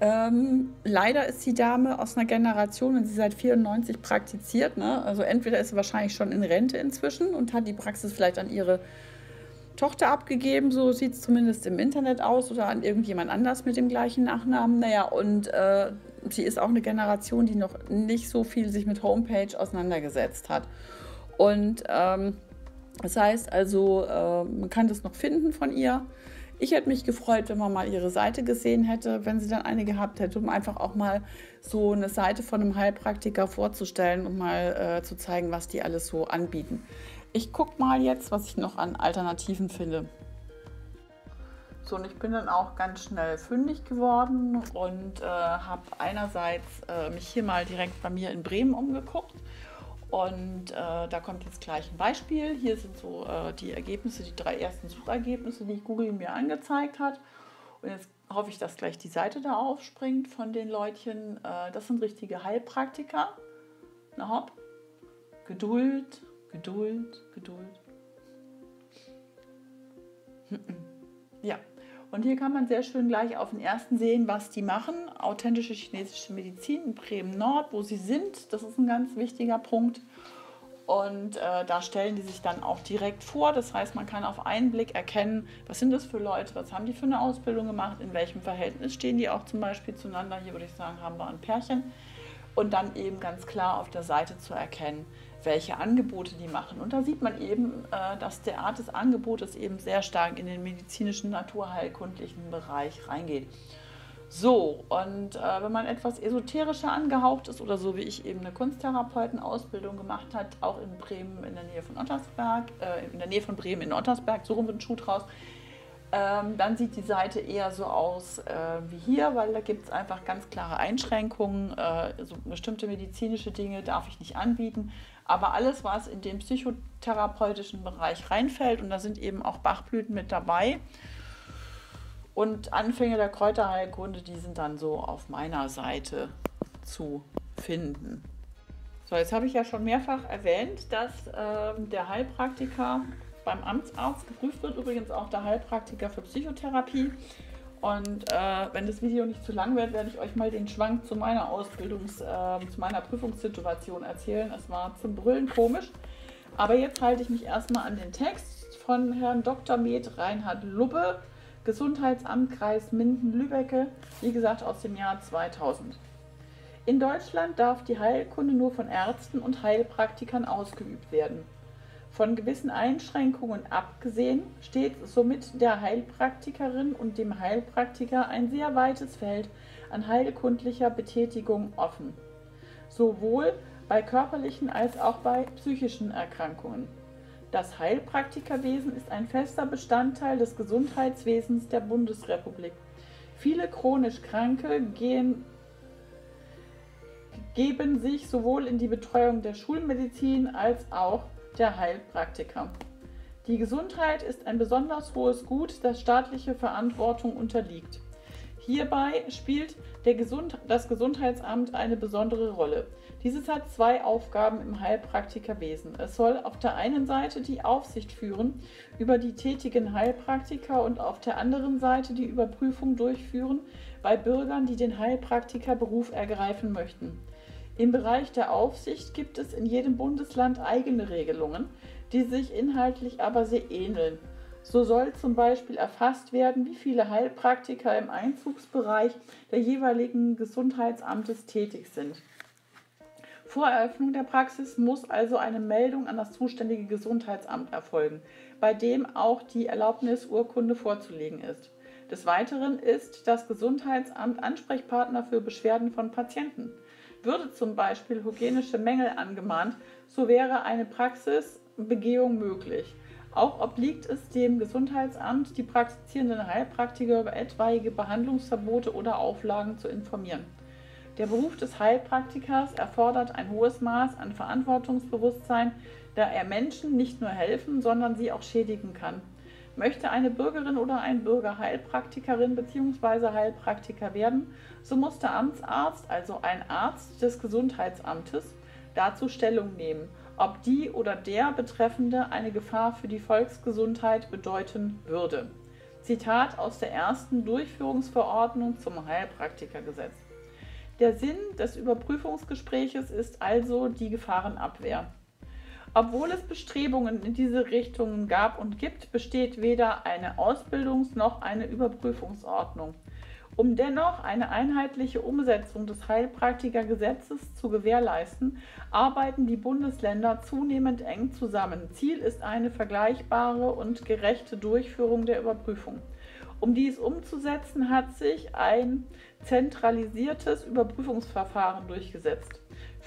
Ähm, leider ist die Dame aus einer Generation, wenn sie seit 94 praktiziert, ne? also entweder ist sie wahrscheinlich schon in Rente inzwischen und hat die Praxis vielleicht an ihre Tochter abgegeben, so sieht es zumindest im Internet aus, oder an irgendjemand anders mit dem gleichen Nachnamen. Naja, und äh, sie ist auch eine Generation, die noch nicht so viel sich mit Homepage auseinandergesetzt hat. Und ähm, das heißt also, äh, man kann das noch finden von ihr. Ich hätte mich gefreut, wenn man mal ihre Seite gesehen hätte, wenn sie dann eine gehabt hätte, um einfach auch mal so eine Seite von einem Heilpraktiker vorzustellen und mal äh, zu zeigen, was die alles so anbieten. Ich gucke mal jetzt, was ich noch an Alternativen finde. So, und ich bin dann auch ganz schnell fündig geworden und äh, habe einerseits äh, mich hier mal direkt bei mir in Bremen umgeguckt. Und äh, da kommt jetzt gleich ein Beispiel. Hier sind so äh, die Ergebnisse, die drei ersten Suchergebnisse, die Google mir angezeigt hat. Und jetzt hoffe ich, dass gleich die Seite da aufspringt von den Leutchen. Äh, das sind richtige Heilpraktiker. Na hopp. Geduld, Geduld, Geduld. Ja, und hier kann man sehr schön gleich auf den ersten sehen, was die machen. Authentische chinesische Medizin in Bremen Nord, wo sie sind. Das ist ein ganz wichtiger Punkt. Und äh, da stellen die sich dann auch direkt vor. Das heißt, man kann auf einen Blick erkennen, was sind das für Leute, was haben die für eine Ausbildung gemacht, in welchem Verhältnis stehen die auch zum Beispiel zueinander. Hier würde ich sagen, haben wir ein Pärchen. Und dann eben ganz klar auf der Seite zu erkennen, welche Angebote die machen. Und da sieht man eben, äh, dass der Art des Angebotes eben sehr stark in den medizinischen, naturheilkundlichen Bereich reingeht. So, und äh, wenn man etwas esoterischer angehaucht ist oder so wie ich eben eine Kunsttherapeutenausbildung gemacht hat, auch in Bremen in der Nähe von Ottersberg, äh, in der Nähe von Bremen in Ottersberg, so rum wird ein Schuh draus, ähm, dann sieht die Seite eher so aus äh, wie hier, weil da gibt es einfach ganz klare Einschränkungen. Äh, so bestimmte medizinische Dinge darf ich nicht anbieten. Aber alles, was in den psychotherapeutischen Bereich reinfällt, und da sind eben auch Bachblüten mit dabei, und Anfänge der Kräuterheilkunde, die sind dann so auf meiner Seite zu finden. So, jetzt habe ich ja schon mehrfach erwähnt, dass äh, der Heilpraktiker beim Amtsarzt geprüft wird, übrigens auch der Heilpraktiker für Psychotherapie. Und äh, wenn das Video nicht zu lang wird, werde ich euch mal den Schwank zu meiner Ausbildungs-, äh, zu meiner Prüfungssituation erzählen. Es war zum Brüllen komisch. Aber jetzt halte ich mich erstmal an den Text von Herrn Dr. Med Reinhard Lubbe, Gesundheitsamt Kreis Minden-Lübbecke, wie gesagt aus dem Jahr 2000. In Deutschland darf die Heilkunde nur von Ärzten und Heilpraktikern ausgeübt werden. Von gewissen Einschränkungen abgesehen steht somit der Heilpraktikerin und dem Heilpraktiker ein sehr weites Feld an heilkundlicher Betätigung offen, sowohl bei körperlichen als auch bei psychischen Erkrankungen. Das Heilpraktikerwesen ist ein fester Bestandteil des Gesundheitswesens der Bundesrepublik. Viele chronisch Kranke gehen, geben sich sowohl in die Betreuung der Schulmedizin als auch der Heilpraktiker. Die Gesundheit ist ein besonders hohes Gut, das staatliche Verantwortung unterliegt. Hierbei spielt Gesund das Gesundheitsamt eine besondere Rolle. Dieses hat zwei Aufgaben im Heilpraktikerwesen. Es soll auf der einen Seite die Aufsicht führen über die tätigen Heilpraktiker und auf der anderen Seite die Überprüfung durchführen bei Bürgern, die den Heilpraktikerberuf ergreifen möchten. Im Bereich der Aufsicht gibt es in jedem Bundesland eigene Regelungen, die sich inhaltlich aber sehr ähneln. So soll zum Beispiel erfasst werden, wie viele Heilpraktiker im Einzugsbereich der jeweiligen Gesundheitsamtes tätig sind. Vor Eröffnung der Praxis muss also eine Meldung an das zuständige Gesundheitsamt erfolgen, bei dem auch die Erlaubnisurkunde vorzulegen ist. Des Weiteren ist das Gesundheitsamt Ansprechpartner für Beschwerden von Patienten. Würde zum Beispiel hygienische Mängel angemahnt, so wäre eine Praxisbegehung möglich. Auch obliegt es dem Gesundheitsamt, die praktizierenden Heilpraktiker über etwaige Behandlungsverbote oder Auflagen zu informieren. Der Beruf des Heilpraktikers erfordert ein hohes Maß an Verantwortungsbewusstsein, da er Menschen nicht nur helfen, sondern sie auch schädigen kann. Möchte eine Bürgerin oder ein Bürger Heilpraktikerin bzw. Heilpraktiker werden, so muss der Amtsarzt, also ein Arzt des Gesundheitsamtes, dazu Stellung nehmen, ob die oder der Betreffende eine Gefahr für die Volksgesundheit bedeuten würde. Zitat aus der ersten Durchführungsverordnung zum Heilpraktikergesetz. Der Sinn des Überprüfungsgespräches ist also die Gefahrenabwehr. Obwohl es Bestrebungen in diese Richtung gab und gibt, besteht weder eine Ausbildungs- noch eine Überprüfungsordnung. Um dennoch eine einheitliche Umsetzung des Heilpraktikergesetzes zu gewährleisten, arbeiten die Bundesländer zunehmend eng zusammen. Ziel ist eine vergleichbare und gerechte Durchführung der Überprüfung. Um dies umzusetzen, hat sich ein zentralisiertes Überprüfungsverfahren durchgesetzt.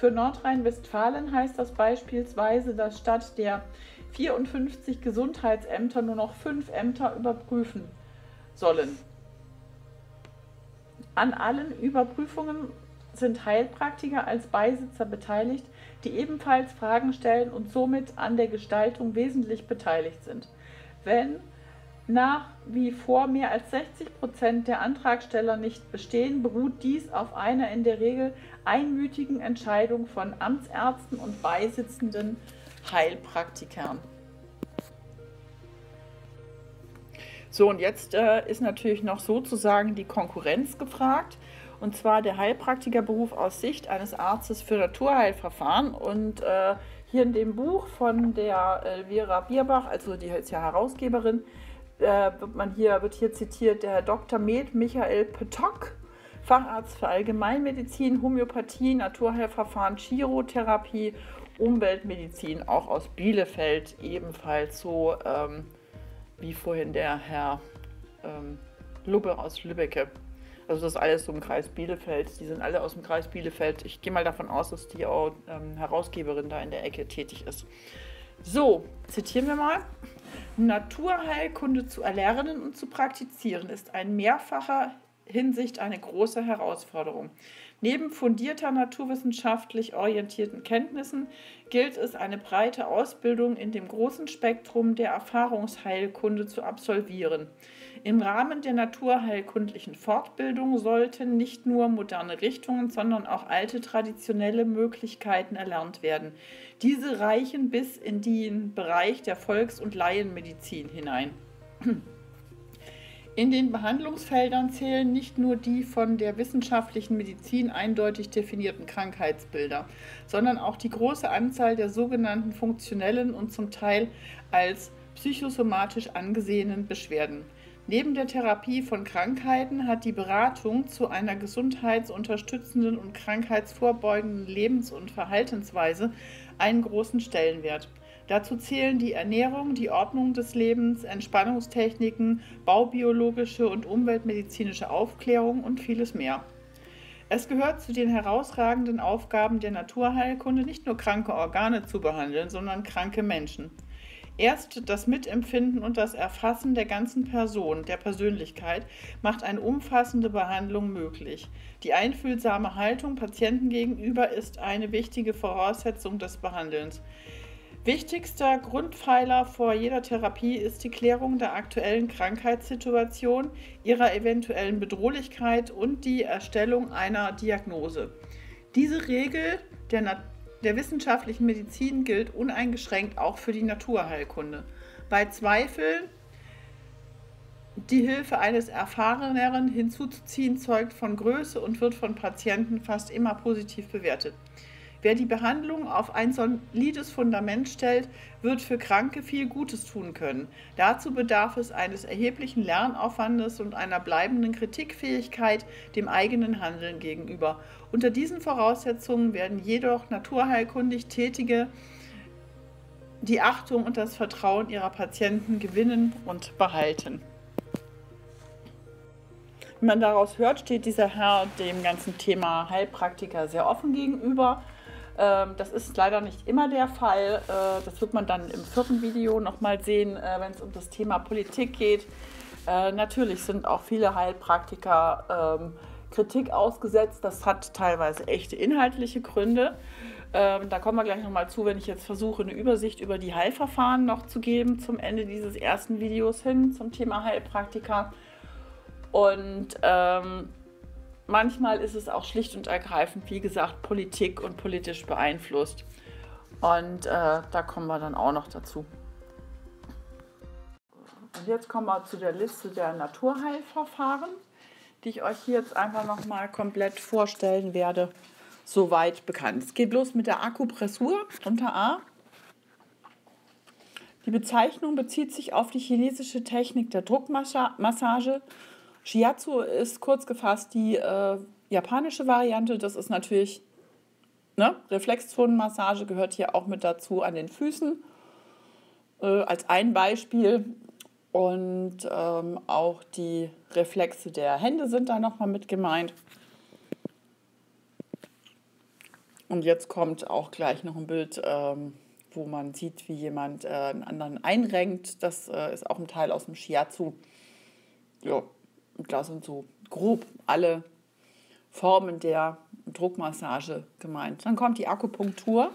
Für Nordrhein-Westfalen heißt das beispielsweise, dass statt der 54 Gesundheitsämter nur noch fünf Ämter überprüfen sollen. An allen Überprüfungen sind Heilpraktiker als Beisitzer beteiligt, die ebenfalls Fragen stellen und somit an der Gestaltung wesentlich beteiligt sind. Wenn nach wie vor mehr als 60 Prozent der Antragsteller nicht bestehen, beruht dies auf einer in der Regel einmütigen Entscheidung von Amtsärzten und beisitzenden Heilpraktikern. So, und jetzt äh, ist natürlich noch sozusagen die Konkurrenz gefragt. Und zwar der Heilpraktikerberuf aus Sicht eines Arztes für Naturheilverfahren. Und äh, hier in dem Buch von der Elvira Bierbach, also die ist ja Herausgeberin, äh, wird, man hier, wird hier zitiert der Dr. Med Michael Petok, Facharzt für Allgemeinmedizin, Homöopathie, Naturheilverfahren, Chirotherapie, Umweltmedizin, auch aus Bielefeld ebenfalls so, ähm, wie vorhin der Herr ähm, Lubbe aus Lübbecke. Also das ist alles so im Kreis Bielefeld. Die sind alle aus dem Kreis Bielefeld. Ich gehe mal davon aus, dass die auch ähm, Herausgeberin da in der Ecke tätig ist. So, zitieren wir mal. Naturheilkunde zu erlernen und zu praktizieren ist ein mehrfacher Hinsicht eine große Herausforderung. Neben fundierter naturwissenschaftlich orientierten Kenntnissen gilt es, eine breite Ausbildung in dem großen Spektrum der Erfahrungsheilkunde zu absolvieren. Im Rahmen der naturheilkundlichen Fortbildung sollten nicht nur moderne Richtungen, sondern auch alte traditionelle Möglichkeiten erlernt werden. Diese reichen bis in den Bereich der Volks- und Laienmedizin hinein. In den Behandlungsfeldern zählen nicht nur die von der wissenschaftlichen Medizin eindeutig definierten Krankheitsbilder, sondern auch die große Anzahl der sogenannten funktionellen und zum Teil als psychosomatisch angesehenen Beschwerden. Neben der Therapie von Krankheiten hat die Beratung zu einer gesundheitsunterstützenden und krankheitsvorbeugenden Lebens- und Verhaltensweise einen großen Stellenwert. Dazu zählen die Ernährung, die Ordnung des Lebens, Entspannungstechniken, baubiologische und umweltmedizinische Aufklärung und vieles mehr. Es gehört zu den herausragenden Aufgaben der Naturheilkunde, nicht nur kranke Organe zu behandeln, sondern kranke Menschen. Erst das Mitempfinden und das Erfassen der ganzen Person, der Persönlichkeit, macht eine umfassende Behandlung möglich. Die einfühlsame Haltung Patienten gegenüber ist eine wichtige Voraussetzung des Behandelns. Wichtigster Grundpfeiler vor jeder Therapie ist die Klärung der aktuellen Krankheitssituation, ihrer eventuellen Bedrohlichkeit und die Erstellung einer Diagnose. Diese Regel der der wissenschaftlichen Medizin gilt uneingeschränkt auch für die Naturheilkunde. Bei Zweifeln die Hilfe eines Erfahreneren hinzuzuziehen, zeugt von Größe und wird von Patienten fast immer positiv bewertet. Wer die Behandlung auf ein solides Fundament stellt, wird für Kranke viel Gutes tun können. Dazu bedarf es eines erheblichen Lernaufwandes und einer bleibenden Kritikfähigkeit dem eigenen Handeln gegenüber. Unter diesen Voraussetzungen werden jedoch naturheilkundig Tätige die Achtung und das Vertrauen ihrer Patienten gewinnen und behalten. Wie man daraus hört, steht dieser Herr dem ganzen Thema Heilpraktiker sehr offen gegenüber. Ähm, das ist leider nicht immer der Fall. Äh, das wird man dann im vierten Video nochmal sehen, äh, wenn es um das Thema Politik geht. Äh, natürlich sind auch viele Heilpraktiker ähm, Kritik ausgesetzt. Das hat teilweise echte inhaltliche Gründe. Ähm, da kommen wir gleich nochmal zu, wenn ich jetzt versuche, eine Übersicht über die Heilverfahren noch zu geben zum Ende dieses ersten Videos hin zum Thema Heilpraktiker. Und ähm, manchmal ist es auch schlicht und ergreifend, wie gesagt, Politik und politisch beeinflusst. Und äh, da kommen wir dann auch noch dazu. und jetzt kommen wir zu der Liste der Naturheilverfahren, die ich euch hier jetzt einfach nochmal komplett vorstellen werde. Soweit bekannt. Es geht los mit der Akupressur unter A. Die Bezeichnung bezieht sich auf die chinesische Technik der Druckmassage. Shiatsu ist kurz gefasst die äh, japanische Variante. Das ist natürlich ne, Reflexzonenmassage, gehört hier auch mit dazu an den Füßen äh, als ein Beispiel. Und ähm, auch die Reflexe der Hände sind da nochmal mit gemeint. Und jetzt kommt auch gleich noch ein Bild, ähm, wo man sieht, wie jemand äh, einen anderen einrenkt. Das äh, ist auch ein Teil aus dem Shiatsu. Ja, da sind so grob alle Formen der Druckmassage gemeint. Dann kommt die Akupunktur.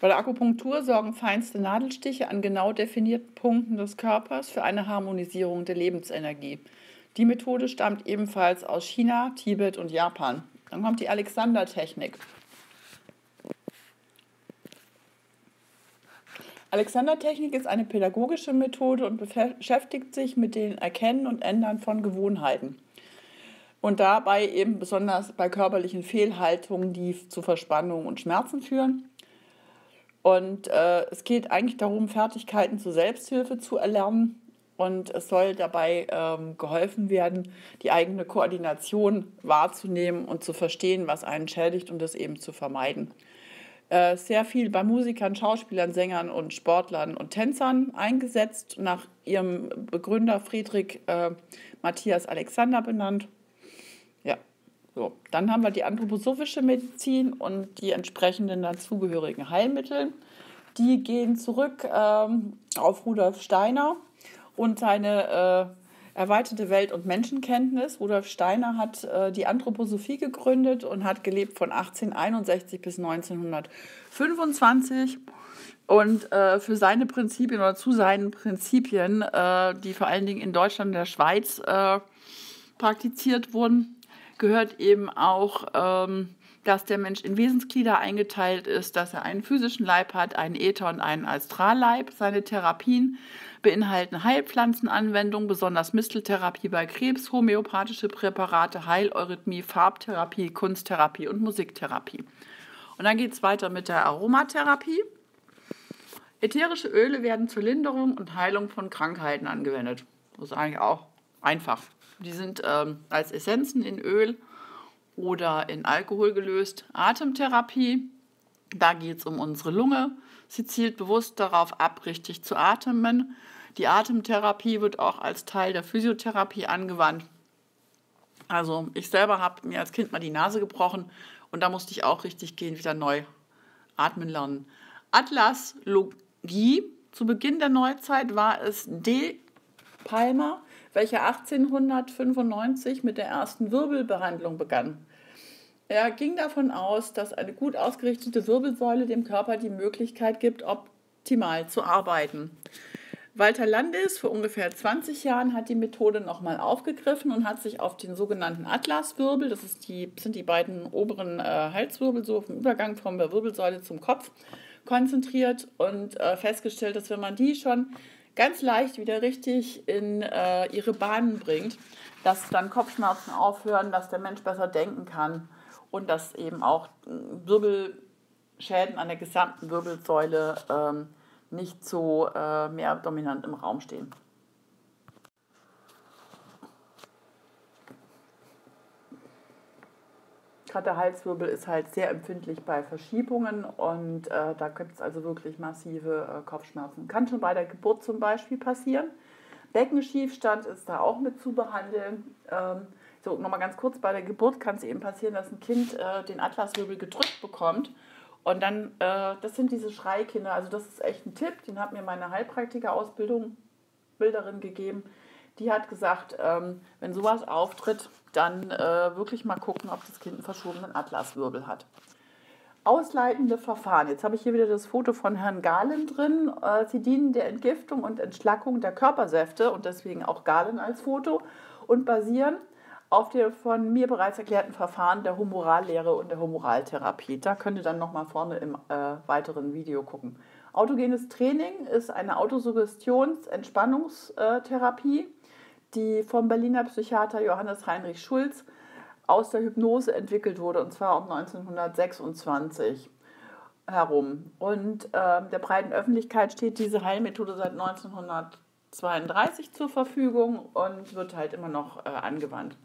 Bei der Akupunktur sorgen feinste Nadelstiche an genau definierten Punkten des Körpers für eine Harmonisierung der Lebensenergie. Die Methode stammt ebenfalls aus China, Tibet und Japan. Dann kommt die Alexander-Technik. Alexander-Technik ist eine pädagogische Methode und beschäftigt sich mit dem Erkennen und Ändern von Gewohnheiten. Und dabei eben besonders bei körperlichen Fehlhaltungen, die zu Verspannungen und Schmerzen führen. Und äh, es geht eigentlich darum, Fertigkeiten zur Selbsthilfe zu erlernen. Und es soll dabei ähm, geholfen werden, die eigene Koordination wahrzunehmen und zu verstehen, was einen schädigt und das eben zu vermeiden. Äh, sehr viel bei Musikern, Schauspielern, Sängern und Sportlern und Tänzern eingesetzt, nach ihrem Begründer Friedrich äh, Matthias Alexander benannt. So. Dann haben wir die anthroposophische Medizin und die entsprechenden dazugehörigen Heilmittel. Die gehen zurück ähm, auf Rudolf Steiner und seine äh, erweiterte Welt- und Menschenkenntnis. Rudolf Steiner hat äh, die Anthroposophie gegründet und hat gelebt von 1861 bis 1925. Und äh, für seine Prinzipien oder zu seinen Prinzipien, äh, die vor allen Dingen in Deutschland und der Schweiz äh, praktiziert wurden, gehört eben auch, ähm, dass der Mensch in Wesensglieder eingeteilt ist, dass er einen physischen Leib hat, einen Äther und einen Astralleib. Seine Therapien beinhalten Heilpflanzenanwendungen, besonders Misteltherapie bei Krebs, homöopathische Präparate, Heileurythmie, Farbtherapie, Kunsttherapie und Musiktherapie. Und dann geht es weiter mit der Aromatherapie. Ätherische Öle werden zur Linderung und Heilung von Krankheiten angewendet. Das ist eigentlich auch einfach. Die sind ähm, als Essenzen in Öl oder in Alkohol gelöst. Atemtherapie, da geht es um unsere Lunge. Sie zielt bewusst darauf ab, richtig zu atmen. Die Atemtherapie wird auch als Teil der Physiotherapie angewandt. Also ich selber habe mir als Kind mal die Nase gebrochen und da musste ich auch richtig gehen, wieder neu atmen lernen. Atlaslogie, zu Beginn der Neuzeit war es D. Palmer, welcher 1895 mit der ersten Wirbelbehandlung begann. Er ging davon aus, dass eine gut ausgerichtete Wirbelsäule dem Körper die Möglichkeit gibt, optimal zu arbeiten. Walter Landis vor ungefähr 20 Jahren hat die Methode nochmal aufgegriffen und hat sich auf den sogenannten Atlaswirbel, das die, sind die beiden oberen äh, Halswirbel, so vom Übergang von der Wirbelsäule zum Kopf, konzentriert und äh, festgestellt, dass wenn man die schon ganz leicht wieder richtig in äh, ihre Bahnen bringt, dass dann Kopfschmerzen aufhören, dass der Mensch besser denken kann und dass eben auch äh, Wirbelschäden an der gesamten Wirbelsäule ähm, nicht so äh, mehr dominant im Raum stehen. Gerade der Halswirbel ist halt sehr empfindlich bei Verschiebungen und äh, da gibt es also wirklich massive äh, Kopfschmerzen. Kann schon bei der Geburt zum Beispiel passieren. Beckenschiefstand ist da auch mit zu behandeln. Ähm, so, nochmal ganz kurz, bei der Geburt kann es eben passieren, dass ein Kind äh, den Atlaswirbel gedrückt bekommt. Und dann, äh, das sind diese Schreikinder, also das ist echt ein Tipp, den hat mir meine Heilpraktiker-Ausbildung Bilderin gegeben die hat gesagt, ähm, wenn sowas auftritt, dann äh, wirklich mal gucken, ob das Kind einen verschobenen Atlaswirbel hat. Ausleitende Verfahren. Jetzt habe ich hier wieder das Foto von Herrn Galen drin. Äh, sie dienen der Entgiftung und Entschlackung der Körpersäfte und deswegen auch Galen als Foto und basieren auf die von mir bereits erklärten Verfahren der Humorallehre und der Humoraltherapie. Da könnt ihr dann nochmal vorne im äh, weiteren Video gucken. Autogenes Training ist eine Autosuggestions-Entspannungstherapie, die vom Berliner Psychiater Johannes Heinrich Schulz aus der Hypnose entwickelt wurde, und zwar um 1926 herum. Und äh, der breiten Öffentlichkeit steht diese Heilmethode seit 1932 zur Verfügung und wird halt immer noch äh, angewandt.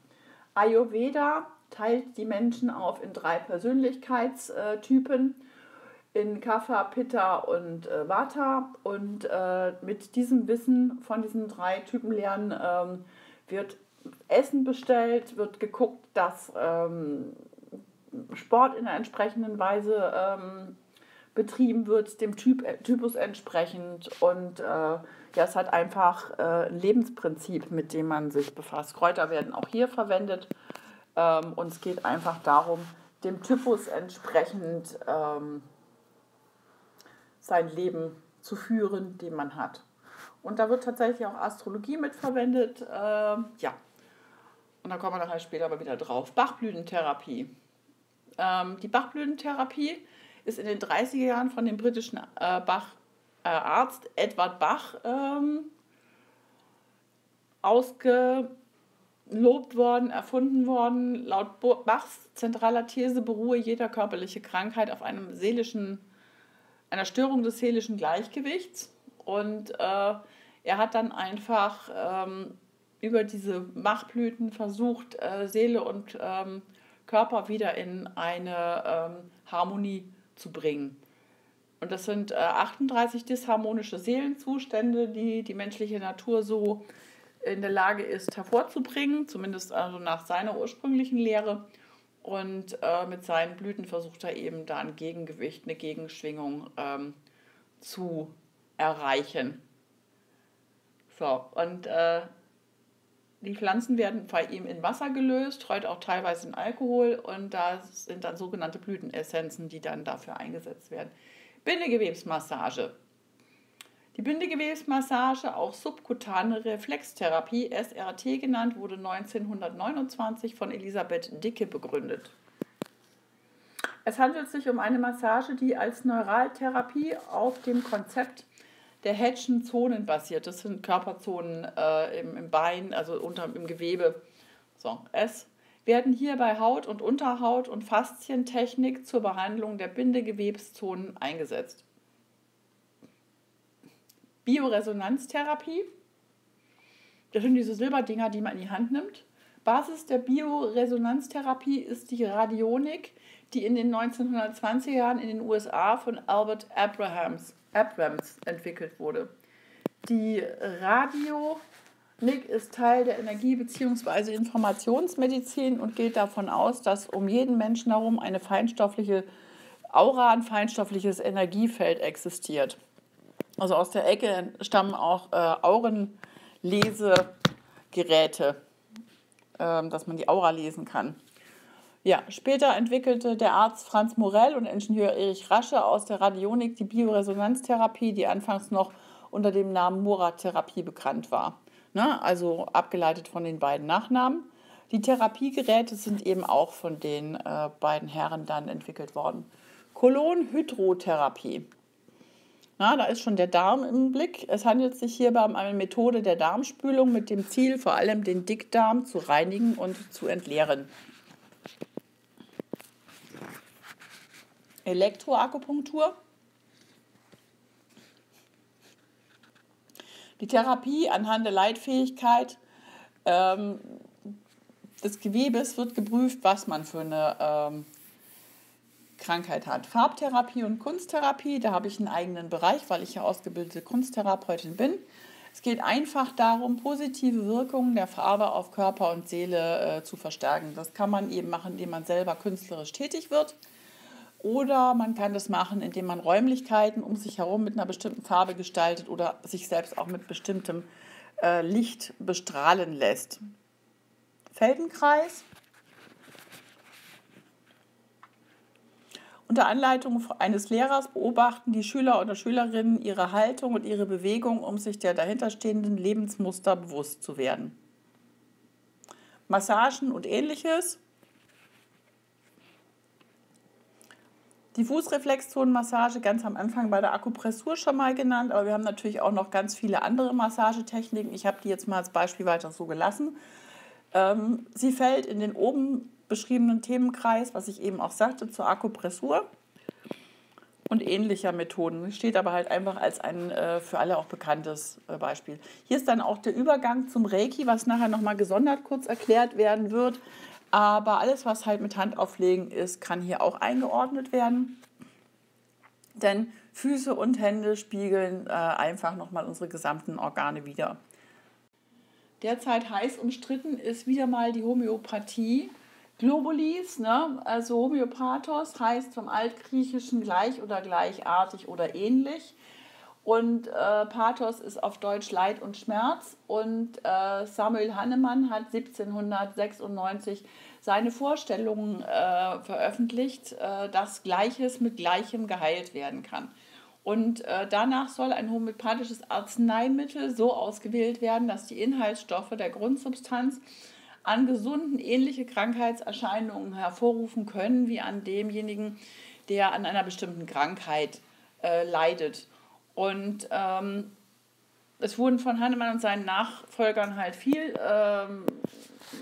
Ayurveda teilt die Menschen auf in drei Persönlichkeitstypen, in Kapha, Pitta und äh, Vata. Und äh, mit diesem Wissen von diesen drei Typen lernen ähm, wird Essen bestellt, wird geguckt, dass ähm, Sport in der entsprechenden Weise ähm, betrieben wird, dem typ, äh, Typus entsprechend. Und äh, ja, es hat einfach äh, ein Lebensprinzip, mit dem man sich befasst. Kräuter werden auch hier verwendet. Ähm, und es geht einfach darum, dem Typus entsprechend ähm, sein Leben zu führen, den man hat. Und da wird tatsächlich auch Astrologie mitverwendet. Ähm, ja. Und da kommen wir nachher später aber wieder drauf. Bachblütentherapie. Ähm, die Bachblütentherapie ist in den 30er Jahren von dem britischen äh, Bach, äh, Edward Bach ähm, ausgelobt worden, erfunden worden. Laut Bachs zentraler These beruhe jeder körperliche Krankheit auf einem seelischen, einer Störung des seelischen Gleichgewichts. Und äh, er hat dann einfach ähm, über diese Bachblüten versucht, äh, Seele und ähm, Körper wieder in eine ähm, Harmonie zu bringen. Und das sind äh, 38 disharmonische Seelenzustände, die die menschliche Natur so in der Lage ist hervorzubringen, zumindest also nach seiner ursprünglichen Lehre. Und äh, mit seinen Blüten versucht er eben da ein Gegengewicht, eine Gegenschwingung ähm, zu erreichen. So, und äh, die Pflanzen werden bei ihm in Wasser gelöst, heute auch teilweise in Alkohol und da sind dann sogenannte Blütenessenzen, die dann dafür eingesetzt werden. Bindegewebsmassage. Die Bindegewebsmassage, auch subkutane Reflextherapie, SRT genannt, wurde 1929 von Elisabeth Dicke begründet. Es handelt sich um eine Massage, die als Neuraltherapie auf dem Konzept der Hedgen Zonen basiert. Das sind Körperzonen äh, im, im Bein, also unter, im Gewebe. So, es werden hier bei Haut- und Unterhaut- und Faszientechnik zur Behandlung der Bindegewebszonen eingesetzt. Bioresonanztherapie. Das sind diese Silberdinger, die man in die Hand nimmt. Basis der Bioresonanztherapie ist die Radionik, die in den 1920er Jahren in den USA von Albert Abrahams Abrams entwickelt wurde. Die Radionik ist Teil der Energie- bzw. Informationsmedizin und geht davon aus, dass um jeden Menschen herum eine feinstoffliche Aura, ein feinstoffliches Energiefeld existiert. Also aus der Ecke stammen auch äh, Aurenlesegeräte, äh, dass man die Aura lesen kann. Ja, später entwickelte der Arzt Franz Morell und Ingenieur Erich Rasche aus der Radionik die Bioresonanztherapie, die anfangs noch unter dem Namen Murat-Therapie bekannt war. Ne? Also abgeleitet von den beiden Nachnamen. Die Therapiegeräte sind eben auch von den äh, beiden Herren dann entwickelt worden. Kolonhydrotherapie. Na, da ist schon der Darm im Blick. Es handelt sich hierbei um eine Methode der Darmspülung mit dem Ziel, vor allem den Dickdarm zu reinigen und zu entleeren. Elektroakupunktur. Die Therapie anhand der Leitfähigkeit ähm, des Gewebes wird geprüft, was man für eine ähm, Krankheit hat. Farbtherapie und Kunsttherapie, da habe ich einen eigenen Bereich, weil ich ja ausgebildete Kunsttherapeutin bin. Es geht einfach darum, positive Wirkungen der Farbe auf Körper und Seele äh, zu verstärken. Das kann man eben machen, indem man selber künstlerisch tätig wird. Oder man kann das machen, indem man Räumlichkeiten um sich herum mit einer bestimmten Farbe gestaltet oder sich selbst auch mit bestimmtem äh, Licht bestrahlen lässt. Feldenkreis. Unter Anleitung eines Lehrers beobachten die Schüler oder Schülerinnen ihre Haltung und ihre Bewegung, um sich der dahinterstehenden Lebensmuster bewusst zu werden. Massagen und ähnliches. Die Fußreflexzonenmassage ganz am Anfang bei der Akupressur schon mal genannt, aber wir haben natürlich auch noch ganz viele andere Massagetechniken. Ich habe die jetzt mal als Beispiel weiter so gelassen. Ähm, sie fällt in den oben beschriebenen Themenkreis, was ich eben auch sagte, zur Akupressur und ähnlicher Methoden. Steht aber halt einfach als ein äh, für alle auch bekanntes äh, Beispiel. Hier ist dann auch der Übergang zum Reiki, was nachher nochmal gesondert kurz erklärt werden wird. Aber alles, was halt mit Handauflegen ist, kann hier auch eingeordnet werden. Denn Füße und Hände spiegeln äh, einfach nochmal unsere gesamten Organe wieder. Derzeit heiß umstritten ist wieder mal die Homöopathie. Globulis, ne? also Homöopathos heißt vom Altgriechischen gleich oder gleichartig oder ähnlich. Und äh, Pathos ist auf Deutsch Leid und Schmerz. Und äh, Samuel Hannemann hat 1796 seine Vorstellungen äh, veröffentlicht, äh, dass Gleiches mit Gleichem geheilt werden kann. Und äh, danach soll ein homöopathisches Arzneimittel so ausgewählt werden, dass die Inhaltsstoffe der Grundsubstanz an Gesunden ähnliche Krankheitserscheinungen hervorrufen können wie an demjenigen, der an einer bestimmten Krankheit äh, leidet. Und ähm, es wurden von Hannemann und seinen Nachfolgern halt viel, ähm,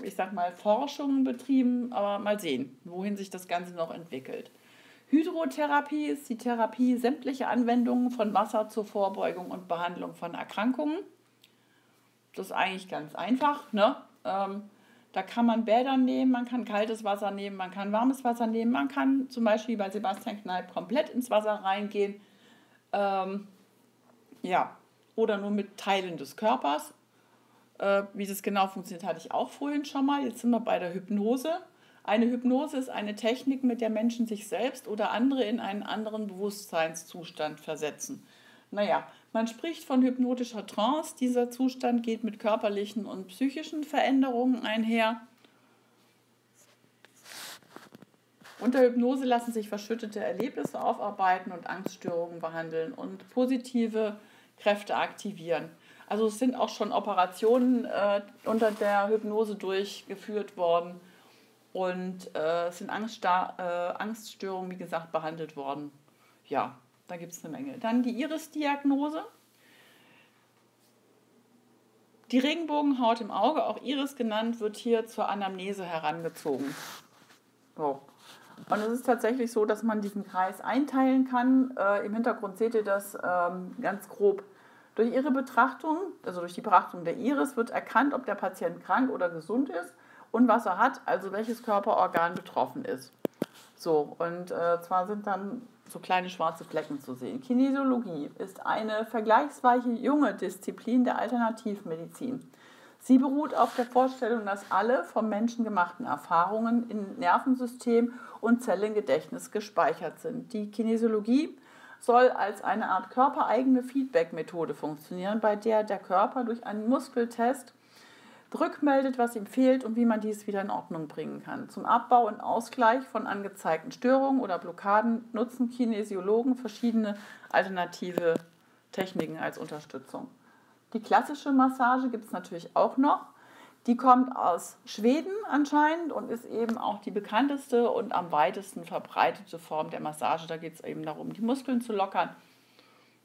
ich sag mal, Forschungen betrieben, aber mal sehen, wohin sich das Ganze noch entwickelt. Hydrotherapie ist die Therapie sämtlicher Anwendungen von Wasser zur Vorbeugung und Behandlung von Erkrankungen. Das ist eigentlich ganz einfach. Ne? Ähm, da kann man Bäder nehmen, man kann kaltes Wasser nehmen, man kann warmes Wasser nehmen, man kann zum Beispiel bei Sebastian Kneip komplett ins Wasser reingehen. Ähm, ja, oder nur mit Teilen des Körpers. Äh, wie das genau funktioniert, hatte ich auch vorhin schon mal. Jetzt sind wir bei der Hypnose. Eine Hypnose ist eine Technik, mit der Menschen sich selbst oder andere in einen anderen Bewusstseinszustand versetzen. Naja, man spricht von hypnotischer Trance. Dieser Zustand geht mit körperlichen und psychischen Veränderungen einher. Unter Hypnose lassen sich verschüttete Erlebnisse aufarbeiten und Angststörungen behandeln und positive Kräfte aktivieren. Also es sind auch schon Operationen äh, unter der Hypnose durchgeführt worden und äh, es sind Angststar äh, Angststörungen, wie gesagt, behandelt worden. Ja, da gibt es eine Menge. Dann die Iris-Diagnose. Die Regenbogenhaut im Auge, auch Iris genannt, wird hier zur Anamnese herangezogen. So. Und es ist tatsächlich so, dass man diesen Kreis einteilen kann. Äh, Im Hintergrund seht ihr das ähm, ganz grob. Durch ihre Betrachtung, also durch die Betrachtung der Iris, wird erkannt, ob der Patient krank oder gesund ist und was er hat, also welches Körperorgan betroffen ist. So, und äh, zwar sind dann so kleine schwarze Flecken zu sehen. Kinesiologie ist eine vergleichsweise junge Disziplin der Alternativmedizin. Sie beruht auf der Vorstellung, dass alle vom Menschen gemachten Erfahrungen in Nervensystem und Zellengedächtnis gespeichert sind. Die Kinesiologie soll als eine Art körpereigene Feedback-Methode funktionieren, bei der der Körper durch einen Muskeltest rückmeldet, was ihm fehlt und wie man dies wieder in Ordnung bringen kann. Zum Abbau und Ausgleich von angezeigten Störungen oder Blockaden nutzen Kinesiologen verschiedene alternative Techniken als Unterstützung. Die klassische Massage gibt es natürlich auch noch. Die kommt aus Schweden anscheinend und ist eben auch die bekannteste und am weitesten verbreitete Form der Massage. Da geht es eben darum, die Muskeln zu lockern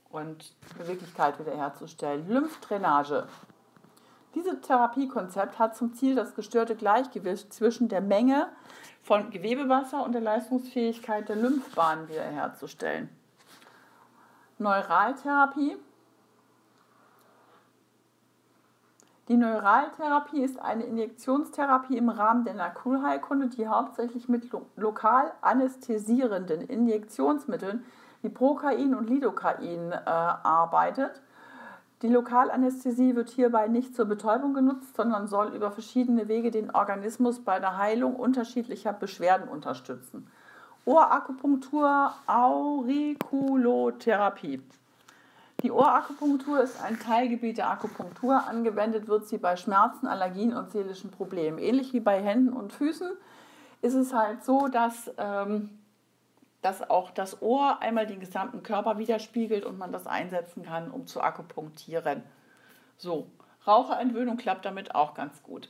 und Beweglichkeit wiederherzustellen. Lymphdrainage dieses Therapiekonzept hat zum Ziel, das gestörte Gleichgewicht zwischen der Menge von Gewebewasser und der Leistungsfähigkeit der Lymphbahnen wiederherzustellen. Neuraltherapie. Die Neuraltherapie ist eine Injektionstherapie im Rahmen der Naturheilkunde, die hauptsächlich mit lokal anästhesierenden Injektionsmitteln wie Prokain und Lidocain äh, arbeitet die Lokalanästhesie wird hierbei nicht zur Betäubung genutzt, sondern soll über verschiedene Wege den Organismus bei der Heilung unterschiedlicher Beschwerden unterstützen. Ohrakupunktur, Auriculotherapie. Die Ohrakupunktur ist ein Teilgebiet der Akupunktur. Angewendet wird sie bei Schmerzen, Allergien und seelischen Problemen. Ähnlich wie bei Händen und Füßen ist es halt so, dass ähm, dass auch das Ohr einmal den gesamten Körper widerspiegelt und man das einsetzen kann, um zu akupunktieren. So, Raucherentwöhnung klappt damit auch ganz gut.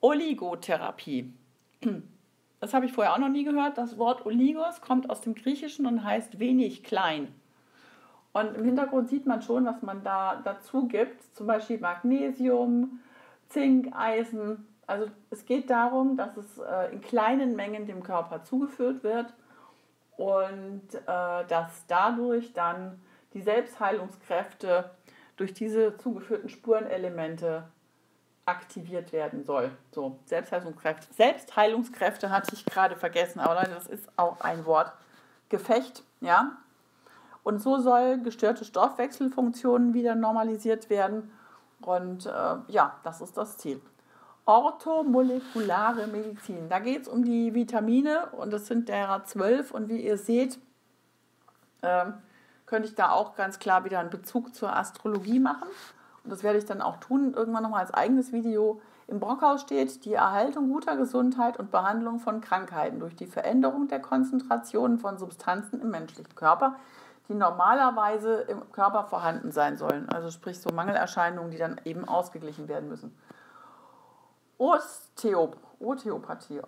Oligotherapie. Das habe ich vorher auch noch nie gehört. Das Wort Oligos kommt aus dem Griechischen und heißt wenig klein. Und im Hintergrund sieht man schon, was man da dazu gibt. Zum Beispiel Magnesium, Zink, Eisen. Also es geht darum, dass es äh, in kleinen Mengen dem Körper zugeführt wird und äh, dass dadurch dann die Selbstheilungskräfte durch diese zugeführten Spurenelemente aktiviert werden soll. So, Selbstheilungskräfte. Selbstheilungskräfte hatte ich gerade vergessen, aber das ist auch ein Wort. Gefecht, ja. Und so soll gestörte Stoffwechselfunktionen wieder normalisiert werden. Und äh, ja, das ist das Ziel. Orthomolekulare Medizin. Da geht es um die Vitamine und das sind derer 12. Und wie ihr seht, äh, könnte ich da auch ganz klar wieder einen Bezug zur Astrologie machen und das werde ich dann auch tun, irgendwann nochmal als eigenes Video. Im Brockhaus steht die Erhaltung guter Gesundheit und Behandlung von Krankheiten durch die Veränderung der Konzentration von Substanzen im menschlichen Körper, die normalerweise im Körper vorhanden sein sollen. Also sprich so Mangelerscheinungen, die dann eben ausgeglichen werden müssen. Osteop Osteopathie,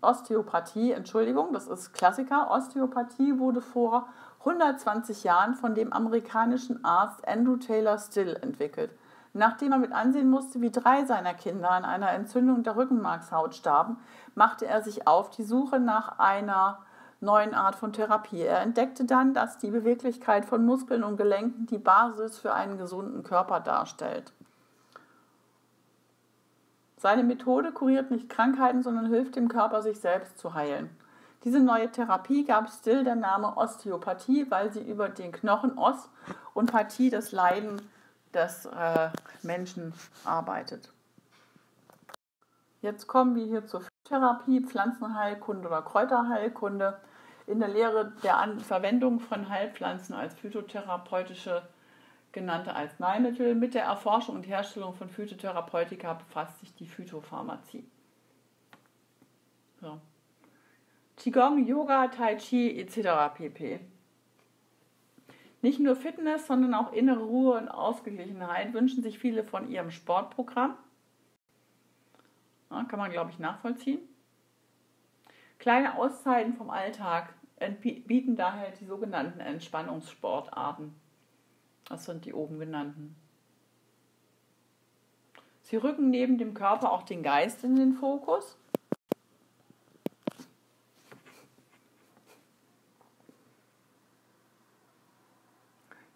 Osteopathie, Entschuldigung, das ist Klassiker. Osteopathie wurde vor 120 Jahren von dem amerikanischen Arzt Andrew Taylor Still entwickelt. Nachdem er mit ansehen musste, wie drei seiner Kinder an einer Entzündung der Rückenmarkshaut starben, machte er sich auf die Suche nach einer neuen Art von Therapie. Er entdeckte dann, dass die Beweglichkeit von Muskeln und Gelenken die Basis für einen gesunden Körper darstellt. Seine Methode kuriert nicht Krankheiten, sondern hilft dem Körper, sich selbst zu heilen. Diese neue Therapie gab Still der Name Osteopathie, weil sie über den Knochen Os und Pathie das Leiden des äh, Menschen arbeitet. Jetzt kommen wir hier zur Therapie, Pflanzenheilkunde oder Kräuterheilkunde. In der Lehre der Verwendung von Heilpflanzen als phytotherapeutische genannte Arzneimittel. Mit der Erforschung und Herstellung von Phytotherapeutika befasst sich die Phytopharmazie. So. Qigong, Yoga, Tai Chi etc. pp. Nicht nur Fitness, sondern auch innere Ruhe und Ausgeglichenheit wünschen sich viele von ihrem Sportprogramm. Ja, kann man, glaube ich, nachvollziehen. Kleine Auszeiten vom Alltag bieten daher die sogenannten Entspannungssportarten. Das sind die oben genannten. Sie rücken neben dem Körper auch den Geist in den Fokus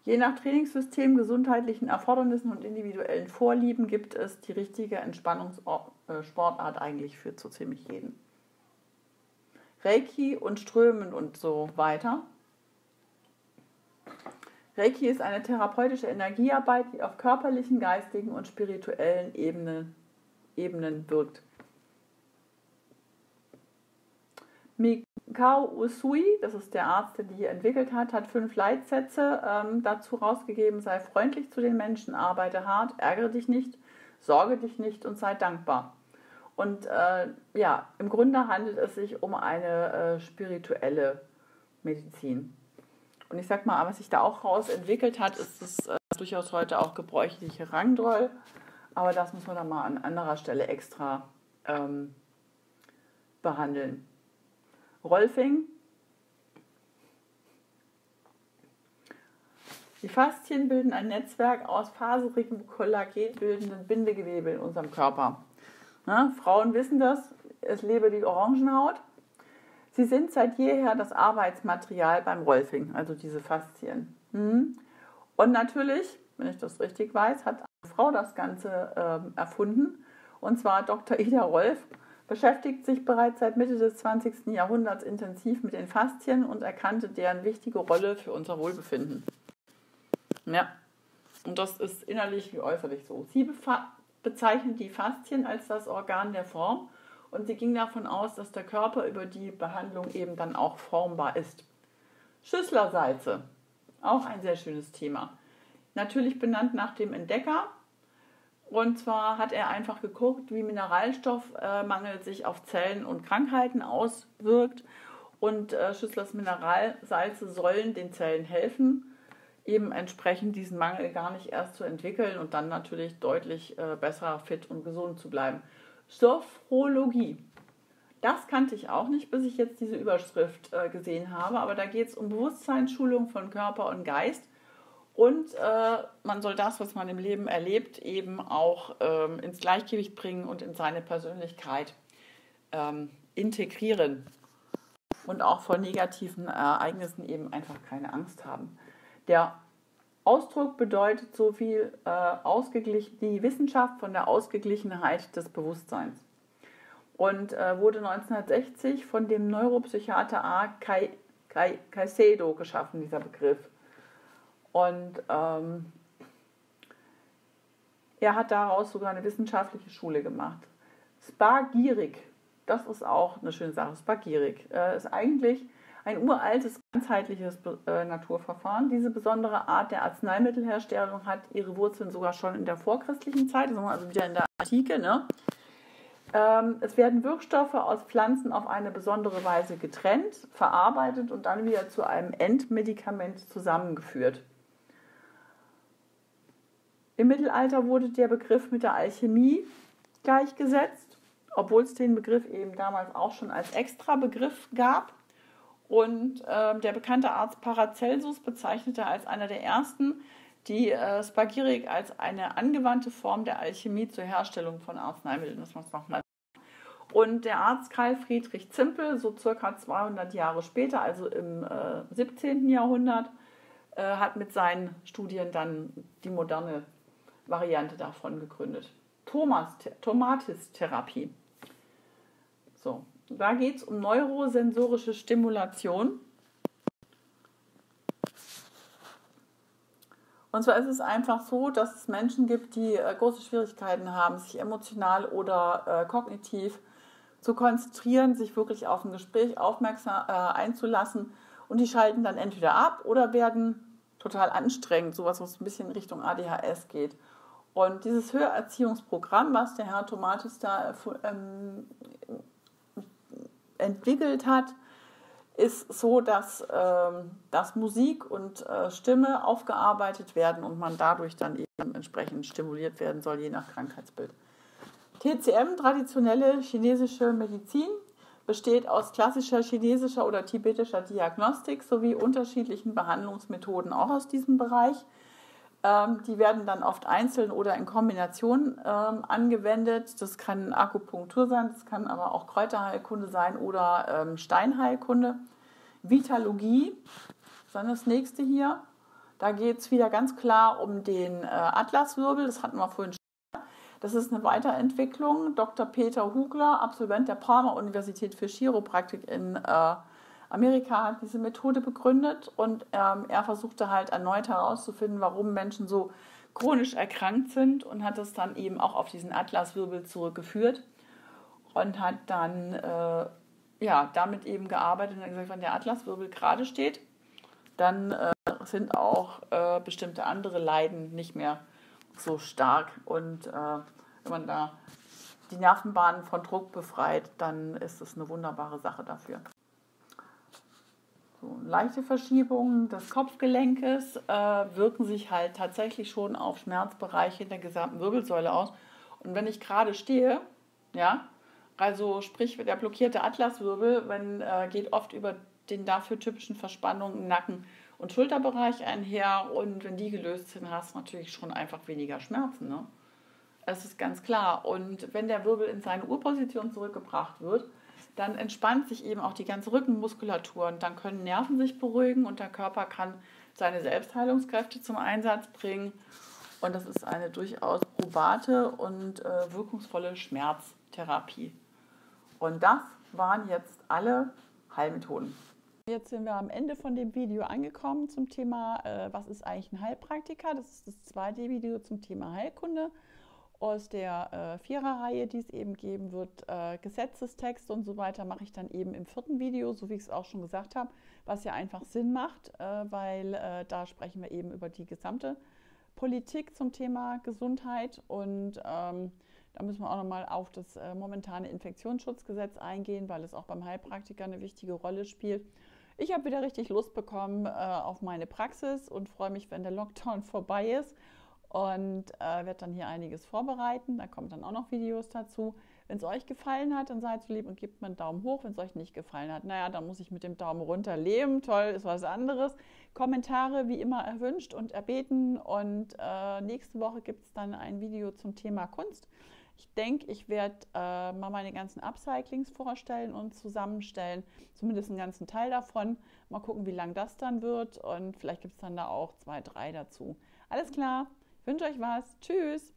Je nach Trainingssystem, gesundheitlichen Erfordernissen und individuellen Vorlieben gibt es die richtige Entspannungssportart eigentlich für so ziemlich jeden. Reiki und Strömen und so weiter. Reiki ist eine therapeutische Energiearbeit, die auf körperlichen, geistigen und spirituellen Ebenen, Ebenen wirkt. Kao Usui, das ist der Arzt, der die hier entwickelt hat, hat fünf Leitsätze ähm, dazu rausgegeben, sei freundlich zu den Menschen, arbeite hart, ärgere dich nicht, sorge dich nicht und sei dankbar. Und äh, ja, im Grunde handelt es sich um eine äh, spirituelle Medizin. Und ich sag mal, was sich da auch raus entwickelt hat, ist es äh, durchaus heute auch gebräuchliche Rangdroll. Aber das muss man dann mal an anderer Stelle extra ähm, behandeln. Rolfing. Die Faszien bilden ein Netzwerk aus faserigem, kollagenbildenden Bindegewebe in unserem Körper. Na, Frauen wissen das, es lebe die Orangenhaut. Sie sind seit jeher das Arbeitsmaterial beim Rolfing, also diese Faszien. Hm. Und natürlich, wenn ich das richtig weiß, hat eine Frau das Ganze ähm, erfunden, und zwar Dr. Ida Rolf beschäftigt sich bereits seit Mitte des 20. Jahrhunderts intensiv mit den Faszien und erkannte deren wichtige Rolle für unser Wohlbefinden. Ja, und das ist innerlich wie äußerlich so. Sie bezeichnet die Faszien als das Organ der Form und sie ging davon aus, dass der Körper über die Behandlung eben dann auch formbar ist. Schüsslersalze, auch ein sehr schönes Thema. Natürlich benannt nach dem Entdecker, und zwar hat er einfach geguckt, wie Mineralstoffmangel sich auf Zellen und Krankheiten auswirkt. Und äh, Schüsslers Mineralsalze sollen den Zellen helfen, eben entsprechend diesen Mangel gar nicht erst zu entwickeln und dann natürlich deutlich äh, besser fit und gesund zu bleiben. Sophrologie. Das kannte ich auch nicht, bis ich jetzt diese Überschrift äh, gesehen habe. Aber da geht es um Bewusstseinsschulung von Körper und Geist. Und äh, man soll das, was man im Leben erlebt, eben auch ähm, ins Gleichgewicht bringen und in seine Persönlichkeit ähm, integrieren. Und auch vor negativen Ereignissen eben einfach keine Angst haben. Der Ausdruck bedeutet so viel äh, ausgeglichen, die Wissenschaft von der Ausgeglichenheit des Bewusstseins und äh, wurde 1960 von dem Neuropsychiater A. Caicedo geschaffen, dieser Begriff. Und ähm, er hat daraus sogar eine wissenschaftliche Schule gemacht. Spargierig, das ist auch eine schöne Sache. Spargierig äh, ist eigentlich ein uraltes, ganzheitliches äh, Naturverfahren. Diese besondere Art der Arzneimittelherstellung hat ihre Wurzeln sogar schon in der vorchristlichen Zeit, also wieder in der Antike. Ne? Ähm, es werden Wirkstoffe aus Pflanzen auf eine besondere Weise getrennt, verarbeitet und dann wieder zu einem Endmedikament zusammengeführt. Im Mittelalter wurde der Begriff mit der Alchemie gleichgesetzt, obwohl es den Begriff eben damals auch schon als Extra-Begriff gab. Und äh, der bekannte Arzt Paracelsus bezeichnete als einer der ersten die äh, Spagyrik als eine angewandte Form der Alchemie zur Herstellung von Arzneimitteln. Das muss nochmal. Und der Arzt Karl Friedrich Zimpel, so circa 200 Jahre später, also im äh, 17. Jahrhundert, äh, hat mit seinen Studien dann die moderne Variante davon gegründet. Thomas, Tomatis-Therapie. So, da geht es um neurosensorische Stimulation. Und zwar ist es einfach so, dass es Menschen gibt, die äh, große Schwierigkeiten haben, sich emotional oder äh, kognitiv zu konzentrieren, sich wirklich auf ein Gespräch aufmerksam äh, einzulassen. Und die schalten dann entweder ab oder werden total anstrengend, sowas, was ein bisschen Richtung ADHS geht. Und dieses Hörerziehungsprogramm, was der Herr Tomatis da ähm, entwickelt hat, ist so, dass, ähm, dass Musik und äh, Stimme aufgearbeitet werden und man dadurch dann eben entsprechend stimuliert werden soll, je nach Krankheitsbild. TCM, traditionelle chinesische Medizin, besteht aus klassischer chinesischer oder tibetischer Diagnostik sowie unterschiedlichen Behandlungsmethoden auch aus diesem Bereich. Ähm, die werden dann oft einzeln oder in Kombination ähm, angewendet. Das kann Akupunktur sein, das kann aber auch Kräuterheilkunde sein oder ähm, Steinheilkunde. Vitalogie ist dann das nächste hier. Da geht es wieder ganz klar um den äh, Atlaswirbel, das hatten wir vorhin schon. Das ist eine Weiterentwicklung. Dr. Peter Hugler, Absolvent der Palmer Universität für Chiropraktik in äh, Amerika hat diese Methode begründet und ähm, er versuchte halt erneut herauszufinden, warum Menschen so chronisch erkrankt sind und hat es dann eben auch auf diesen Atlaswirbel zurückgeführt und hat dann äh, ja, damit eben gearbeitet und gesagt, wenn der Atlaswirbel gerade steht, dann äh, sind auch äh, bestimmte andere Leiden nicht mehr so stark und äh, wenn man da die Nervenbahnen von Druck befreit, dann ist es eine wunderbare Sache dafür. So, leichte Verschiebungen des Kopfgelenkes äh, wirken sich halt tatsächlich schon auf Schmerzbereiche in der gesamten Wirbelsäule aus. Und wenn ich gerade stehe, ja, also sprich der blockierte Atlaswirbel, wenn, äh, geht oft über den dafür typischen Verspannungen im Nacken- und Schulterbereich einher. Und wenn die gelöst sind, hast du natürlich schon einfach weniger Schmerzen. Ne? Das ist ganz klar. Und wenn der Wirbel in seine Urposition zurückgebracht wird, dann entspannt sich eben auch die ganze Rückenmuskulatur und dann können Nerven sich beruhigen und der Körper kann seine Selbstheilungskräfte zum Einsatz bringen. Und das ist eine durchaus probate und äh, wirkungsvolle Schmerztherapie. Und das waren jetzt alle Heilmethoden. Jetzt sind wir am Ende von dem Video angekommen zum Thema, äh, was ist eigentlich ein Heilpraktiker? Das ist das zweite Video zum Thema Heilkunde aus der äh, Viererreihe, die es eben geben wird, äh, Gesetzestext und so weiter, mache ich dann eben im vierten Video, so wie ich es auch schon gesagt habe, was ja einfach Sinn macht, äh, weil äh, da sprechen wir eben über die gesamte Politik zum Thema Gesundheit und ähm, da müssen wir auch nochmal auf das äh, momentane Infektionsschutzgesetz eingehen, weil es auch beim Heilpraktiker eine wichtige Rolle spielt. Ich habe wieder richtig Lust bekommen äh, auf meine Praxis und freue mich, wenn der Lockdown vorbei ist und äh, werde dann hier einiges vorbereiten. Da kommen dann auch noch Videos dazu. Wenn es euch gefallen hat, dann seid so lieb und gebt mir einen Daumen hoch. Wenn es euch nicht gefallen hat, naja, dann muss ich mit dem Daumen runter leben. Toll, ist was anderes. Kommentare wie immer erwünscht und erbeten. Und äh, nächste Woche gibt es dann ein Video zum Thema Kunst. Ich denke, ich werde äh, mal meine ganzen Upcyclings vorstellen und zusammenstellen, zumindest einen ganzen Teil davon. Mal gucken, wie lang das dann wird und vielleicht gibt es dann da auch zwei, drei dazu. Alles klar, wünsche euch was. Tschüss.